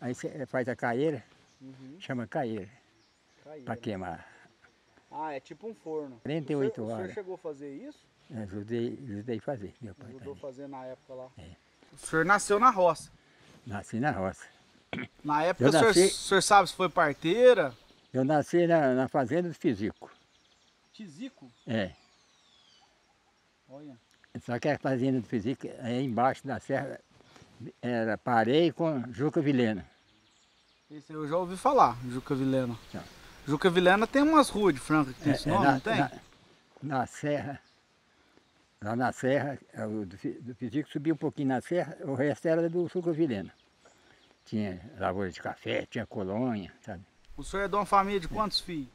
aí você faz a caeira, Uhum. chama caeira, Caíra. para queimar. Ah, é tipo um forno. 48 o senhor, O horas. senhor chegou a fazer isso? Eu Ajudei, ajudei a fazer, meu pai Ajudou a também. fazer na época lá. É. O senhor nasceu na roça. Nasci na roça. Na época Eu o senhor, nasci- o senhor sabe se foi parteira? Eu nasci na, na fazenda do Fisico. Tizico? É. Olha. Só que a fazenda do Fisico é embaixo da serra. Era parei com Juca Vilena. Esse eu já ouvi falar, Juca Vilena. Tá. Juca Vilena tem umas ruas de Franca que tem esse É, é nome, na, não tem? Na, na serra. Lá na serra, é, o do, Fi- do Fisico subia um pouquinho na serra, o resto era do Juca Vilena. Tinha lavoura de café, tinha colônia, sabe? O senhor é de uma família de quantos filhos?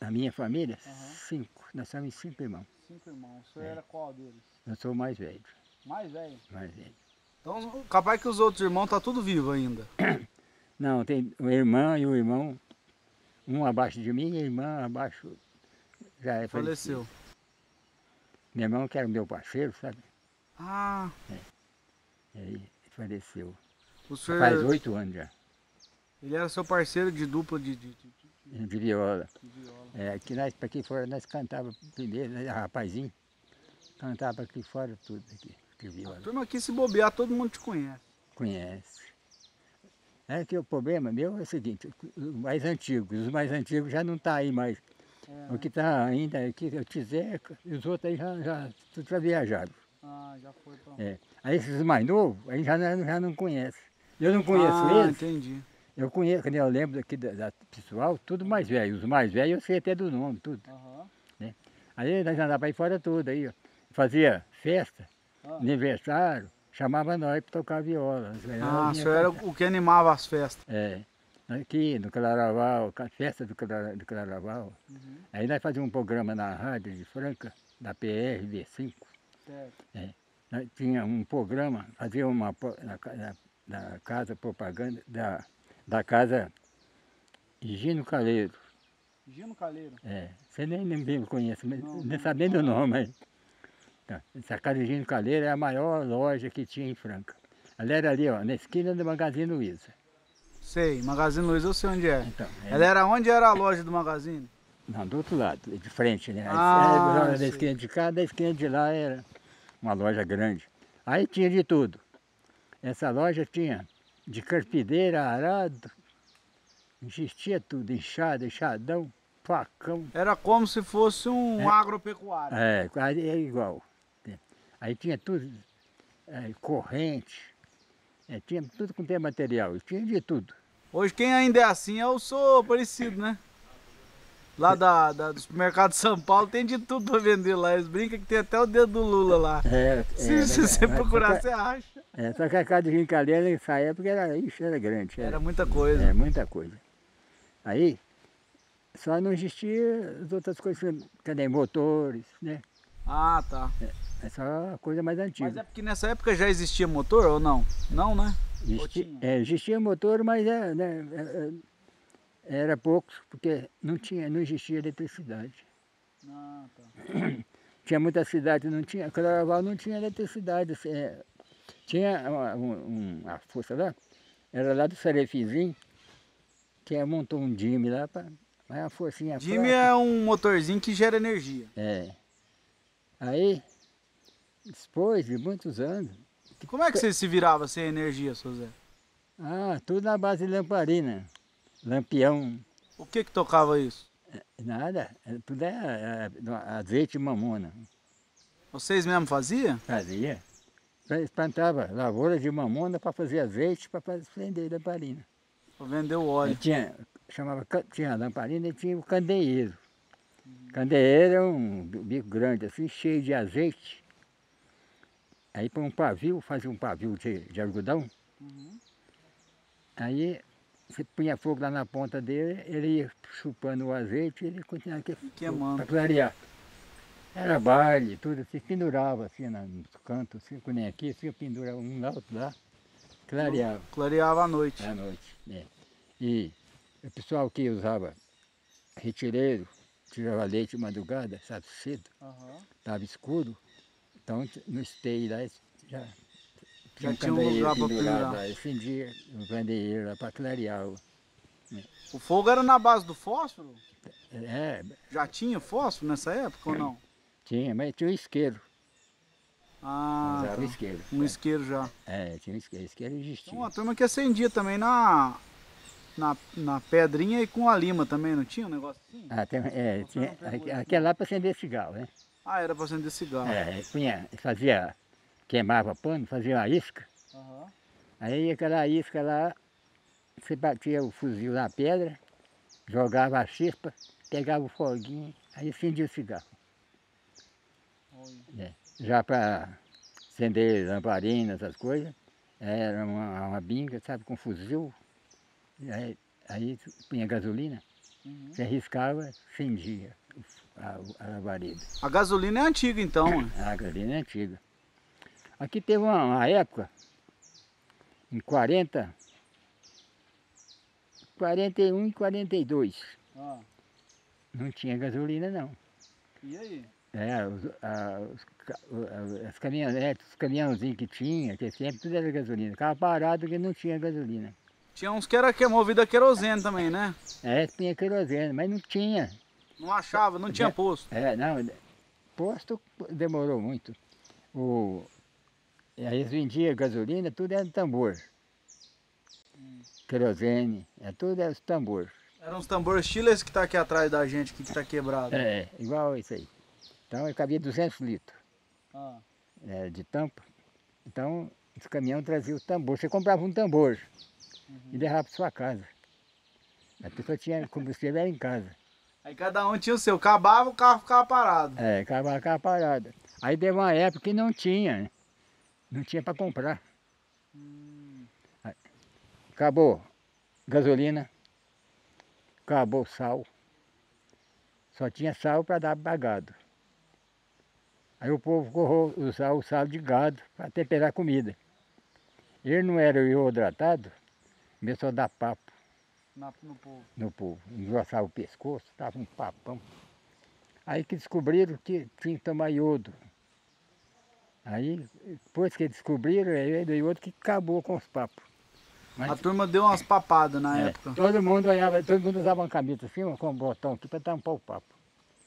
Na minha família, Aham. cinco. Nós somos cinco irmãos. Cinco irmãos. O senhor É. era qual deles? Eu sou o mais velho. Mais velho. Mais velho. Então, capaz que os outros irmãos tá tudo vivo ainda. Não, tem o irmão e o irmão, um abaixo de mim e a irmã abaixo já é falecido. Faleceu. Meu irmão, que era meu parceiro, sabe? Ah, Ele faleceu. o senhor. Faz oito anos já, Ele era seu parceiro de dupla de, de, de- viola. viola. É, que nós, para aqui fora, nós cantava primeiro, né, rapazinho. Cantava pra aqui fora tudo aqui, de viola. Turma aqui, se bobear, todo mundo te conhece. Conhece. É que o problema meu é o seguinte, os mais antigos, os mais antigos já não tá aí mais. É, O que está ainda aqui é o Tizeca, e os outros aí já, já, tudo já viajaram. Ah, já foi pra. É. Aí esses mais novos, aí já não, já não conhece. Eu não conheço ah, eles, entendi. eu conheço, quando eu lembro daqui da, da pessoal, tudo mais velho. Os mais velhos eu sei até do nome, tudo. Aham. Aí nós andávamos aí fora tudo aí, ó. Fazia festa, Ah. aniversário, chamava nós para tocar viola. Ah, o vinha senhor era o que animava as festas. É. Aqui no Claraval, ca- festa do, Clara- do Claraval. Uhum. Aí nós fazíamos um programa na rádio de Franca, da PRV5. Certo. Nós tinha um programa, fazia uma na, na- na casa propaganda da, da casa Gino Caleiro. Gino Calheiro. É, você nem, nem bem conhece, mas Não, nem não. sabe nem do nome. Tá. Essa casa Gino Caleiro é a maior loja que tinha em Franca. Ela era ali, ó, na esquina do Magazine Luiza. Sei, Magazine Luiza eu sei onde é. Então, é- Ela era onde era a loja do Magazine? Não, do outro lado, de frente, né? Ah, Era da sei. esquina de cá, da esquina de lá era uma loja grande. Aí tinha de tudo. Essa loja tinha de carpideira, arado, existia tudo, enxada, enxadão, facão. Era como se fosse um É. agropecuário. É, é igual. Aí tinha tudo, é, corrente, é, tinha tudo com tem material, tinha de tudo. Hoje quem ainda é assim é o sou parecido, né? Lá da, da- do supermercado de São Paulo tem de tudo pra vender lá. Eles brincam que tem até o dedo do Lula lá. É, Se, é, se você procurar, você acha. É, só que a casa de Rincalheira nessa época era, ixi, era grande. Era muita coisa. É, muita coisa. Aí, só não existia as outras coisas, que nem motores, né? Ah, tá. É só a coisa mais antiga. Mas é porque nessa época já existia motor ou não? Não, né? Existi- é, existia motor, mas é, né, é, é, era poucos, porque não, tinha, não existia eletricidade. Ah, tá. Tinha muita cidade, não tinha, Claraval não tinha eletricidade. assim, é, tinha uma, um- um- a força lá, era lá do Cerefizinho, que montou um Jimmy lá, pra, mas a forcinha Jimmy fraca. é um motorzinho que gera energia. É. Aí, depois de muitos anos, Como é que você se virava sem energia, seu Zé? ah, tudo na base de lamparina, lampião, O que que tocava isso? nada, é, tudo é, é, azeite de mamona, Vocês mesmo faziam? fazia. Plantava lavoura de mamona para fazer azeite para vender lamparina. Pra vender o óleo. tinha, chamava, tinha lamparina e tinha o candeeiro. Candeeiro é um bico grande assim, cheio de azeite. Aí põe um pavio, fazia um pavio de, de algodão. Uhum. Aí você punha fogo lá na ponta dele, ele ia chupando o azeite e ele continuava aqui Queimando. para clarear. Era baile, tudo, se pendurava assim na- nos cantos, assim, que nem aqui, assim, pendurava um lá, outro lá, clareava Clareava à noite. à noite. né? E o pessoal que usava retireiro, tirava leite de madrugada, sabe, cedo, estava escuro. Então no esteio lá já, Já um tinha um lugar pendurado pendurar. lá, Acendia um candeeiro lá para clarear. o- O fogo era na base do fósforo? É, Já tinha fósforo nessa época ou não? tinha, mas tinha o isqueiro. Ah, usava tá. isqueiro. um isqueiro já. É, tinha o isqueiro, isqueiro existia. Uma turma que acendia também na, na, na pedrinha e com a lima também, não tinha um negócio assim? Ah, tem, é, tinha, aquela lá para acender cigarro, né? Ah, era acender cigarro. É, punha, fazia, queimava pano, fazia uma isca. Aham. Aí aquela isca lá, você batia o fuzil na pedra, jogava a chispa, pegava o foguinho, aí acendia o cigarro. Né? Já para acender lamparina, essas coisas, era uma, uma binga, sabe, com fuzil. Aí, aí punha gasolina, Uhum. você riscava, acendia a, a labareda. A gasolina é antiga então, né? A gasolina é antiga. Aqui teve uma, uma época, em 40, 41 e 42, Ah, não tinha gasolina não. e aí? É, os, a, os, as caminhonetes, os caminhãozinhos que tinha, que sempre tudo era gasolina. Ficava parado que não tinha gasolina. Tinha uns que era que movido a querosene também, né? É, tinha querosene, mas não tinha. Não achava, não tinha Já- posto. É, não, posto demorou muito. O, aí eles vendiam gasolina, tudo era tambor. Querosene, é tudo era tambor. Eram uns tambores estilo esse que tá aqui atrás da gente, que tá quebrado. É, igual isso aí. Então eu cabia 200 litros Ah, é, de tampa. Então os caminhões traziam o tambor. Você comprava um tambor e levava para sua casa. A pessoa tinha combustível era em casa. Aí cada um tinha o seu. Acabava, o carro ficava parado. É, acabava aquela parada. Aí teve uma época que não tinha, né? não tinha para comprar. Aí, Acabou gasolina, acabou sal. Só tinha sal para dar bagado. Aí o povo correu usar o sal de gado para temperar comida. Ele não era hidratado, começou a dar papo Na- no povo. no povo. Engrossava o pescoço, estava um papão. Aí que descobriram que tinha que tomar iodo. Aí, depois que descobriram, aí veio iodo que acabou com os papos. Mas- A turma deu umas papadas na É, época. todo mundo olhava, todo mundo usava uma camisa assim, com um botão aqui para tampar o papo.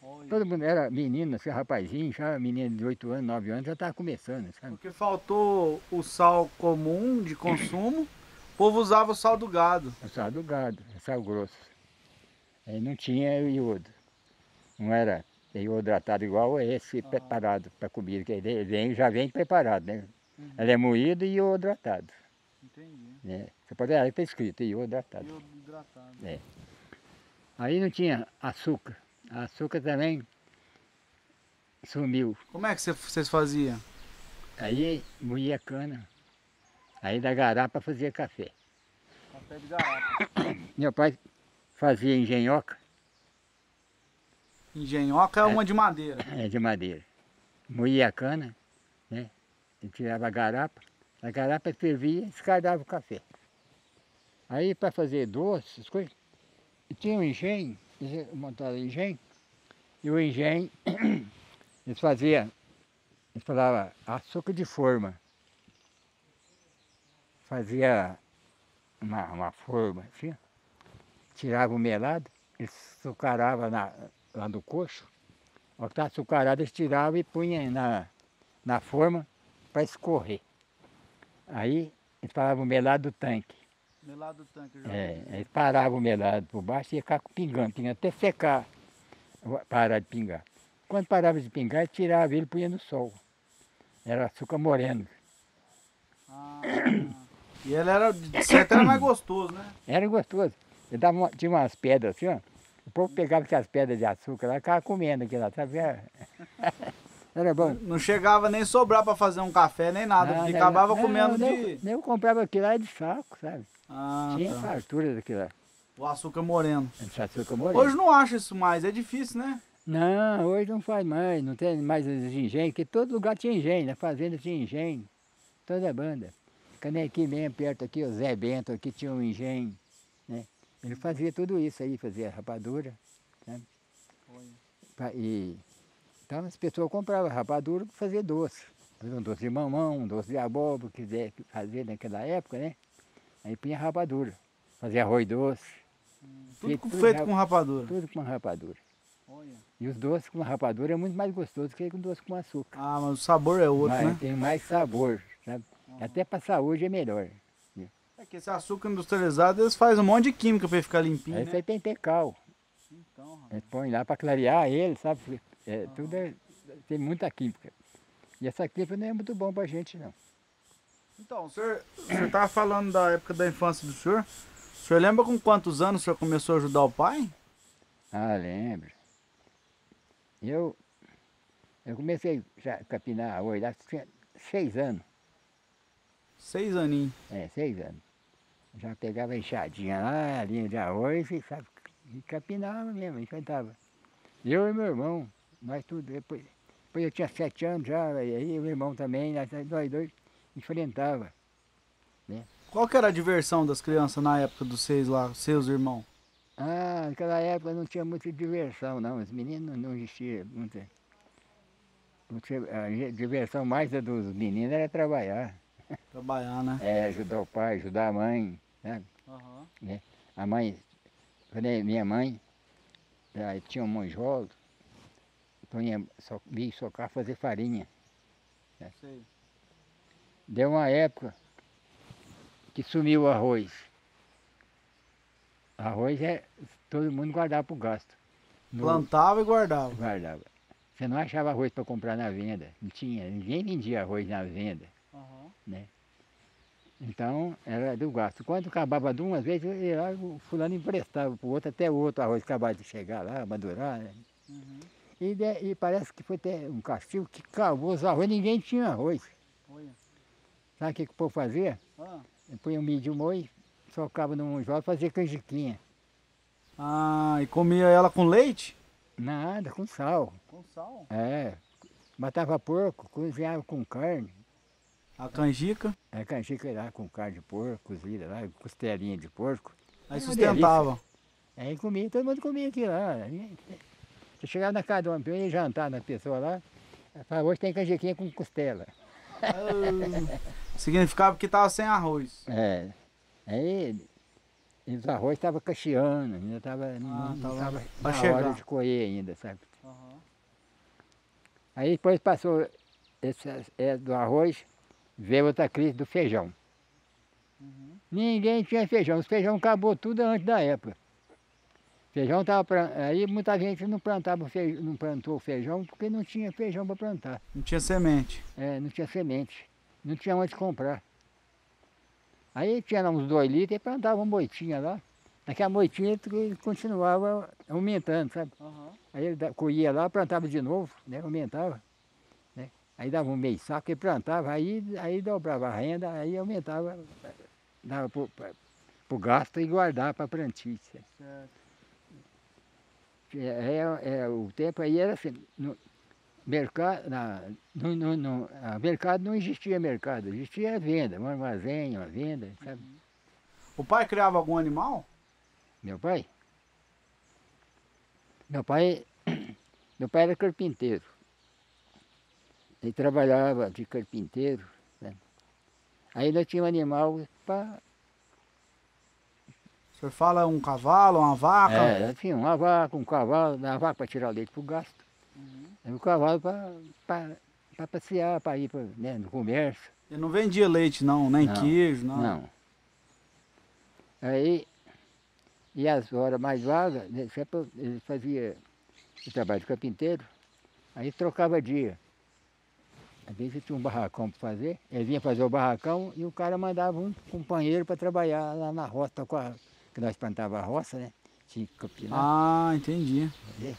Olha. Todo mundo era menino, assim, rapazinho, já menino de 8 anos, 9 anos, já estava começando, sabe? Porque faltou o sal comum de consumo, o povo usava o sal do gado. O sal do gado, o sal grosso. Aí não tinha iodo. Não era iodratado igual esse preparado para comida, que ele vem, já vem preparado, né? Ele é moído e iodratado. Entendi. Né? Você pode olhar, está escrito iodratado. Iodo hidratado. Aí não tinha açúcar. Açúcar também sumiu. Como é que cê- vocês faziam? Aí moía cana. Aí da garapa fazia café. Café de garapa. Meu pai fazia engenhoca, Engenhoca é uma de madeira. é, de madeira. Moía a cana, né? E tirava a garapa. A garapa fervia e descartava o café. Aí para fazer doce, essas coisas, tinha um engenho, eles montaram engenho, e o engenho, eles faziam, eles falavam açúcar de forma. Fazia uma, uma forma assim, tirava o melado, eles açucarava na, lá no coxo, ao que açucarado eles tiravam e punham na, na forma para escorrer. Aí eles falavam o melado do tanque. Melado do tanque, já. É, eles paravam o melado por baixo e ia ficar pingando, pingando, até secar, parar de pingar. Quando parava de pingar, eles tiravam ele e punha no sol. Era açúcar moreno. Ah, e ele era, de certo, era mais gostoso, né? Era gostoso. Eu dava uma- tinha umas pedras assim, ó. O povo pegava aquelas pedras de açúcar lá e ficava comendo aquilo lá, sabe? Era, era bom. Não chegava nem sobrar pra fazer um café nem nada, Não, acabava não, comendo não, de. Eu comprava aquilo lá de saco, sabe? Ah, Tinha tá. fartura daquilo lá. O açúcar moreno. Esse açúcar moreno. Hoje não acho isso mais, é difícil, né? Não, hoje não faz mais, não tem mais os engenhos, porque todo lugar tinha engenho, na fazenda tinha engenho, toda a banda. Que nem aqui mesmo, perto aqui, o Zé Bento aqui tinha um engenho, né? Ele fazia tudo isso aí, fazia rapadura, pra- e, então as pessoas compravam rapadura para fazer doce. Fazer um doce de mamão, um doce de abóbora, quiser fazer naquela época, né? Aí punha rapadura. Fazia arroz doce, Tudo Feito com- tudo feito com rapadura. tudo com rapadura. Olha. E os doces com rapadura é muito mais gostoso que com doce com açúcar. Ah, mas o sabor é outro, Mas né? Tem mais sabor? Até para saúde é melhor. É que esse açúcar industrializado, eles fazem um monte de química pra ele ficar limpinho, Aí né? você tem tecal. Então, rapaz. Eles põem lá para clarear ele, sabe? É, tudo é- tem muita química. E essa química não é muito bom pra gente, não. Então, o senhor, o senhor tava falando da época da infância do senhor. O senhor lembra com quantos anos o senhor começou a ajudar o pai? Ah, lembro. Eu, eu comecei já a capinar arroz lá, tinha seis anos. Seis aninhos. É, seis anos. Já pegava a enxadinha lá, a linha de arroz e, sabe, e capinava mesmo, enfrentava. Eu e meu irmão, nós tudo. Depois, depois eu tinha sete anos já, e aí meu irmão também, nós nós dois enfrentava. Qual que era a diversão das crianças na época dos seis lá, seus irmãos? Ah, naquela época não tinha muita diversão, não. Os meninos não existia muita. a ge- diversão mais dos meninos era trabalhar. Trabalhar, né? É, ajudar o pai, ajudar a mãe, sabe? A mãe, quando é minha mãe, ela tinha um monjolo, então ia so, vir socar fazer farinha. Sei. Deu uma época que sumiu o arroz. Arroz é todo mundo guardava para o gasto. No- Plantava e guardava. Guardava. Você não achava arroz para comprar na venda. Não tinha, ninguém vendia arroz na venda. Então era do gasto. Quando acabava de uma, às vezes ia lá, o fulano emprestava para o outro, até o outro arroz acabava de chegar lá, madurar. Né? E, de- e parece que foi até um castigo que cavou os arroz, ninguém tinha arroz. Olha. Sabe o que, que o povo fazia? Ah. Põe um milho de moio, socava no monjolo e fazia canjiquinha. Ah, e comia ela com leite? Nada, com sal. Com sal. É. Matava porco, cozinhava com carne. A canjica, É canjica lá com carne de porco, cozida lá, costelinha de porco. aí É sustentava. Aí comia, todo mundo comia aquilo lá. Você chegava na casa de uma pessoa e ia jantar na pessoa lá, falava, hoje tem canjiquinha com costela. Ah, Significava que tava sem arroz. É. Aí os arroz estavam cacheando, ainda estava Ah, não tava estava na chegar. hora de colher ainda, sabe? Aí depois passou esse, é, do arroz, veio outra crise do feijão. Ninguém tinha feijão, os feijão acabou tudo antes da época. Feijão estava aí muita gente não plantava feijão, não plantou feijão porque não tinha feijão para plantar. Não tinha semente. É, não tinha semente, não tinha onde comprar. Aí tinha lá uns dois litros e plantava uma moitinha lá. Naquela moitinha tu- continuava aumentando, sabe? Aí ele colhia lá, plantava de novo, né? Aumentava. Aí dava um meio saco e plantava, aí, aí dobrava a renda, aí aumentava, dava para o gasto e guardava para plantio. É, é, é, o tempo aí era assim, no mercado, na, no, no, mercado não existia mercado, existia venda, um armazém, uma venda, sabe? O pai criava algum animal? Meu pai? Meu pai, meu pai era carpinteiro. Ele trabalhava de carpinteiro. Né? Aí nós tínhamos um animal para. O senhor fala um cavalo, uma vaca? É, tínhamos uma vaca, um cavalo, uma vaca para tirar o leite para o gasto. E o cavalo para passear, para ir pra, né, no comércio. Ele não vendia leite não, nem Não, queijo, não. Não. Aí, e as horas mais vagas, né, ele fazia o trabalho de carpinteiro, aí trocava dia. Às vezes tinha um barracão para fazer, ele vinha fazer o barracão e o cara mandava um companheiro para trabalhar lá na roça, com a, que nós plantava a roça, né? Tinha que capinar. Ah, entendi. É.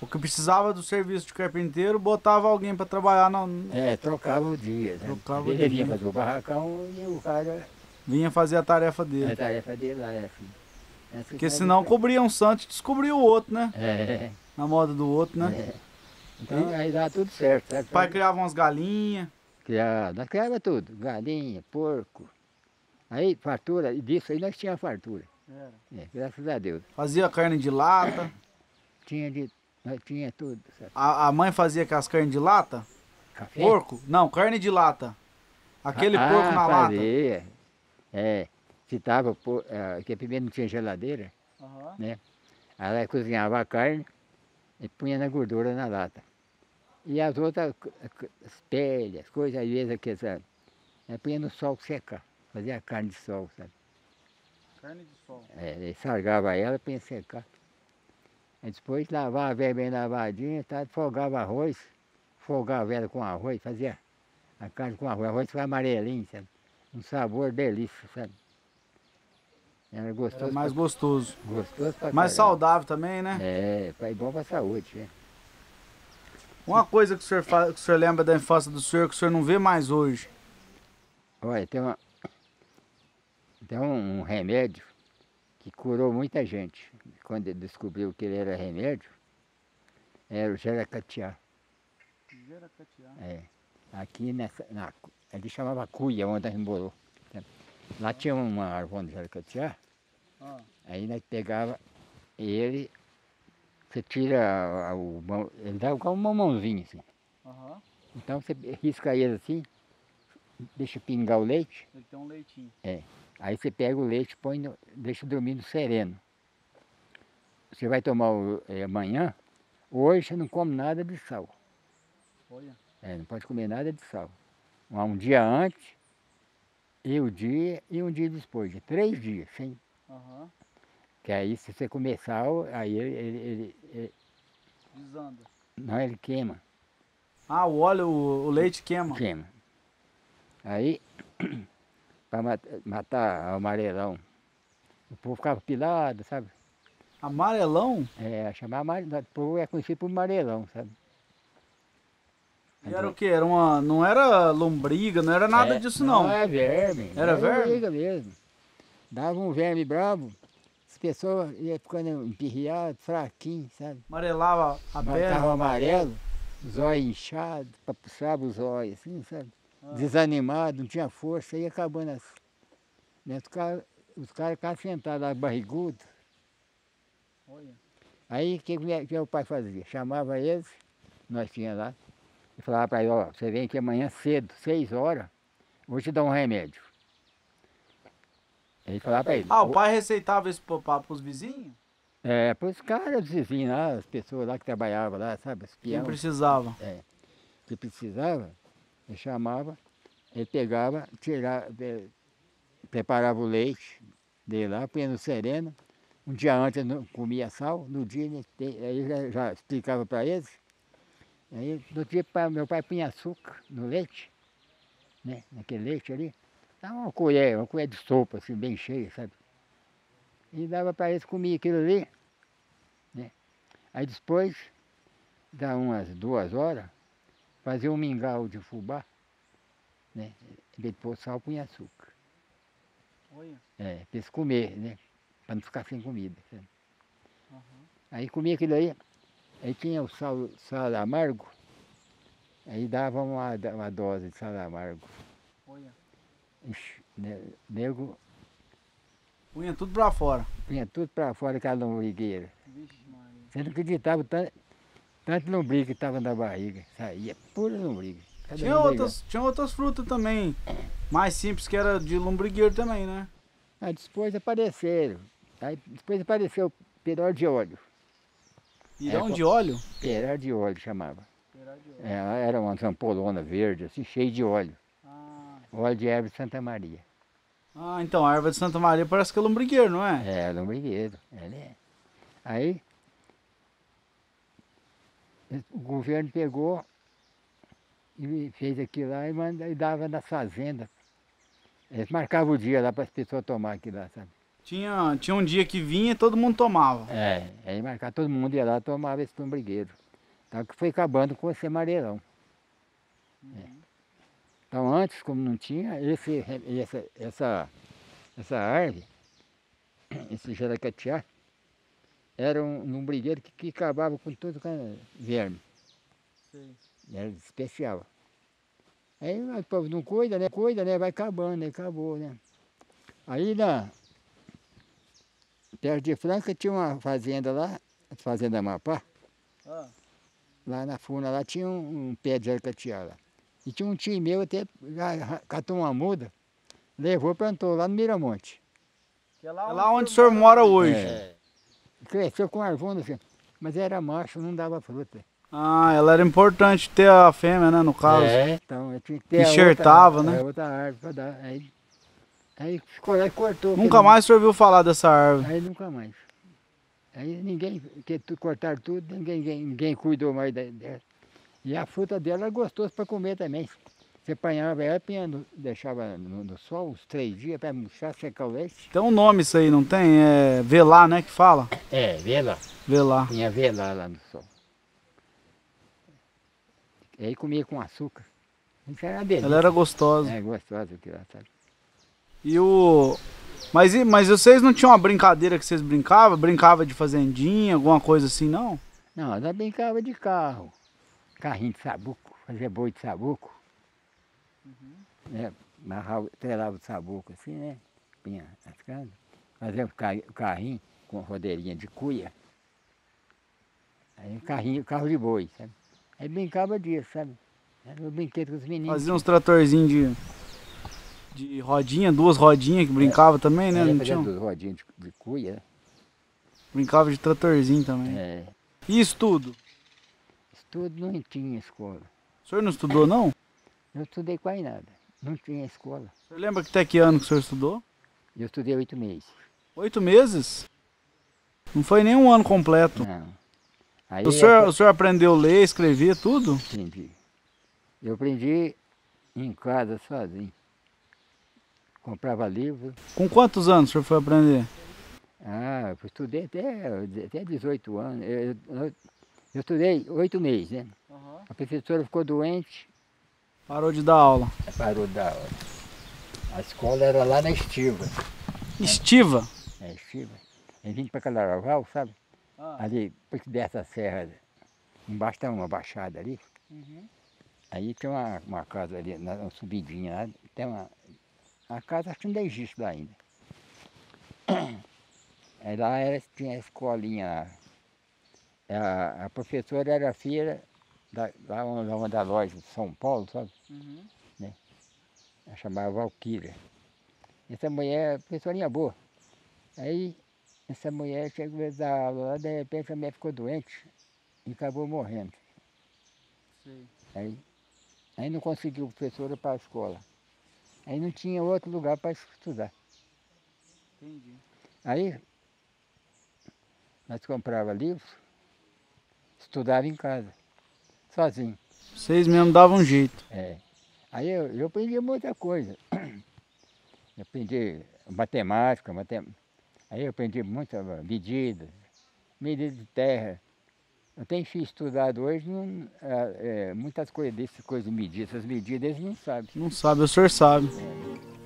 O que precisava do serviço de carpinteiro, botava alguém para trabalhar, na... É, trocava o dia. Né? Trocava o ele dia. vinha fazer o barracão e o cara, vinha fazer a tarefa a dele. tarefa dele lá é assim. Porque que senão cobria um santo e descobria o outro, né? É. Na moda do outro, né? É. Então aí dá tudo certo, sabe? O pai criava umas galinhas. Criava, nós criava tudo, galinha, porco. Aí, fartura, e disso aí nós tínhamos fartura. É, graças a Deus. Fazia carne de lata. Tinha de tinha tudo? A, a mãe fazia com as carnes de lata? Café? Porco? Não, carne de lata. Aquele ah, porco na lata. fazia. É, se tava, por- é, porque primeiro não tinha geladeira, Aham. aí ela cozinhava a carne e punha na gordura na lata. E as outras, as peles, as coisas, às vezes, que sabe? Ela punha no sol secar, fazia carne de sol, sabe? Carne de sol. É, ele sargava ela para secar. Aí depois lavava ela bem lavadinha, tá? folgava arroz, folgava ela com arroz, fazia a carne com arroz, arroz ficava amarelinho, sabe? Um sabor delícia, sabe? Era gostoso, Era mais pra, gostoso. gostoso pra Mais caramba. saudável também, né? É, foi bom pra saúde, né? Uma coisa que o, senhor fa- que o senhor lembra da infância do senhor que o senhor não vê mais hoje. Olha, tem, uma, tem um, um remédio que curou muita gente. Quando ele descobriu que ele era remédio, era o jeracatiá. É. Aqui nessa. Na, ele chamava cuia, onde a gente morou. Lá tinha uma árvore de jeracatiá, Ah, aí nós pegava ele, você tira o. Ele dá igual uma mãozinha assim. aham. Então você risca ele assim, deixa pingar o leite. Ele tem um leitinho. Aí você pega o leite, põe no, deixa dormindo sereno. Você vai tomar o, eh, amanhã, hoje você não come nada de sal. Olha. É, não pode comer nada de sal. Um, um dia antes, e o dia e um dia depois, de três dias, sem. Aham. Que aí se você comer sal, aí ele, ele, ele- Desanda. não ele queima, Ah, o óleo, o, o leite queima. queima. Aí, para matar o amarelão, o povo ficava pilado, sabe? Amarelão? É, chamar amarelão, o povo é conhecido por amarelão, sabe? E era o quê? Era uma, não era lombriga, não era nada É, disso não. Não, é verme. Era verme? lombriga mesmo. Dava um verme bravo, as pessoas iam ficando empirriadas, fraquinhas, sabe? Amarelava a Ficava perna. amarelo, os olhos inchados, papuçava os olhos, assim, sabe? Ah. Desanimado, não tinha força, ia acabando as. Né? Os caras os caras ficavam sentados lá, barrigudos. Olha. Aí o que, que meu pai fazia? Chamava eles, nós tínhamos lá, e falava para eles, ó, você vem aqui amanhã cedo, seis horas, vou te dar um remédio. Ele para eles. Ah, o "Ô, pai receitava isso para os vizinhos? É, para os caras, os vizinhos lá, as pessoas lá que trabalhavam lá, sabe, os peões precisava. que precisava, ele chamava, ele pegava, tirava, preparava o leite dele lá, punha no sereno, um dia antes não comia sal, no dia ele aí já, já explicava para eles, aí no dia meu pai punha açúcar no leite, né, naquele leite ali, dava uma colher, uma colher de sopa assim, bem cheia, sabe? E dava para eles comer aquilo ali, né? Aí depois, dá umas duas horas, fazia um mingau de fubá, né? Depois sal punha açúcar. Olha. É, para eles comer, né? Para não ficar sem comida. sabe? Aham. Aí comia aquilo aí, aí tinha o sal, sal amargo, aí dava uma, uma dose de sal amargo. Olha. Ixi, né? Nego Punha tudo pra fora. punha tudo para fora aquela lombrigueira. Vixe, Maria. Você não acreditava tanto, tanto lombriga que estava na barriga. Saía pura lombriga. Cada Tinha lombriga. outras, tinha outras frutas também. Mais simples que era de lombrigueiro também, né? Aí depois apareceram. Aí depois apareceu perol de óleo. Pirão É, de óleo? Perol de óleo chamava. De óleo. É, era uma ampolona verde, assim, cheia de óleo. Óleo de erva de Santa Maria. Ah, então a erva de Santa Maria parece que é lombrigueiro, não é? É, lombrigueiro. Ele é. Aí o governo pegou e fez aquilo lá e, manda, e dava nas fazendas. Eles marcavam o dia lá para as pessoas tomar aquilo lá, sabe? Tinha, tinha um dia que vinha e todo mundo tomava. É, aí marcava, todo mundo ia lá e tomava esse lombrigueiro. Então que foi acabando com esse amarelão. É. Então antes, como não tinha, esse, essa, essa, essa árvore, esse jeracatiá, era um lombrigueiro que, que acabava com todo o verme. Sei. Era especial. Aí o povo não cuida, né? Cuida, né? Vai acabando, né? Acabou, né? Aí na. Perto de Franca tinha uma fazenda lá, Fazenda Amapá. Ah. Lá na funa, lá tinha um, um pé de arcatiá lá. E tinha um tio meu até catou uma muda, levou, plantou lá no Miramonte. É lá onde o senhor mora hoje. É. Cresceu com arvunda, assim, mas era macho, não dava fruta. Ah, ela era importante ter a fêmea, né, no caso. Então eu tinha que ter Enxertava, outra, né? outra árvore para dar. Aí, aí ficou lá e cortou. Nunca aquele- mais o senhor ouviu falar dessa árvore. Aí nunca mais. Aí ninguém, que cortaram tudo, ninguém, ninguém, ninguém cuidou mais dela. E a fruta dela é gostosa para comer também. Você apanhava ela, punha no- deixava no, no sol uns três dias para murchar, secar o leite. Tem um nome isso aí, não tem? É velar, né, que fala? É, lá. Velar. Punha velar lá no sol. E aí comia com açúcar. Isso era delícia. Ela era gostosa. É gostosa aquilo lá, sabe? E o... Mas, mas vocês não tinham uma brincadeira que vocês brincavam? Brincava de fazendinha, alguma coisa assim, não? Não, nós brincava de carro. Carrinho de sabuco, fazia boi de sabuco. Né? Amarrava, trelava o sabuco assim, né? Punha as casas. Fazia o ca- o carrinho com rodeirinha de cuia. Aí o carrinho, carro de boi, sabe? Aí brincava disso, sabe? Era o brinquedo com os meninos. Fazia uns tratorzinhos de, de rodinha, duas rodinhas que brincava também, né? Aí Não fazia tinha? duas rodinhas de, de cuia. Brincava de tratorzinho também. É, E estudo? Tudo não tinha escola. O senhor não estudou, não? Eu estudei quase nada. Não tinha escola. O senhor lembra até que ano que o senhor estudou? Eu estudei oito meses. Oito meses? Não foi nem um ano completo. Não. Aí O senhor, o senhor aprendeu a ler, escrever, tudo? Aprendi. Eu aprendi em casa sozinho. Comprava livro. Com quantos anos o senhor foi aprender? Ah, eu estudei até, até 18 anos. Eu, eu, eu estudei oito meses, né? A professora ficou doente, Parou de dar aula. parou da aula. A escola era lá na Estiva. Estiva? É, Estiva. Em vindo para Calaraval, sabe? Ali, porque dessa serra, embaixo tem uma baixada ali. Aí tem uma, uma casa ali, na- uma subidinha lá, tem uma. A casa acho que ainda existe lá ainda. Aí lá era, tinha a escolinha lá. A, a professora era filha da, lá uma, da loja de São Paulo, sabe? Né? Ela chamava Valquíria. Essa mulher, professorinha boa. Aí essa mulher chegou a dar aula de repente a mulher ficou doente e acabou morrendo. Aí, aí não conseguiu professora para a escola. Aí não tinha outro lugar para estudar. Entendi. Aí nós comprava livros, estudava em casa, sozinho. Vocês mesmo davam um jeito. É. Aí eu, eu aprendi muita coisa. Eu aprendi matemática, matem... aí eu aprendi muitas medidas, medida de terra. Eu tenho filho estudado hoje, não, é, é, muitas coisas dessas coisas medir, essas medidas eles não sabem. Não sabe, o senhor sabe. É.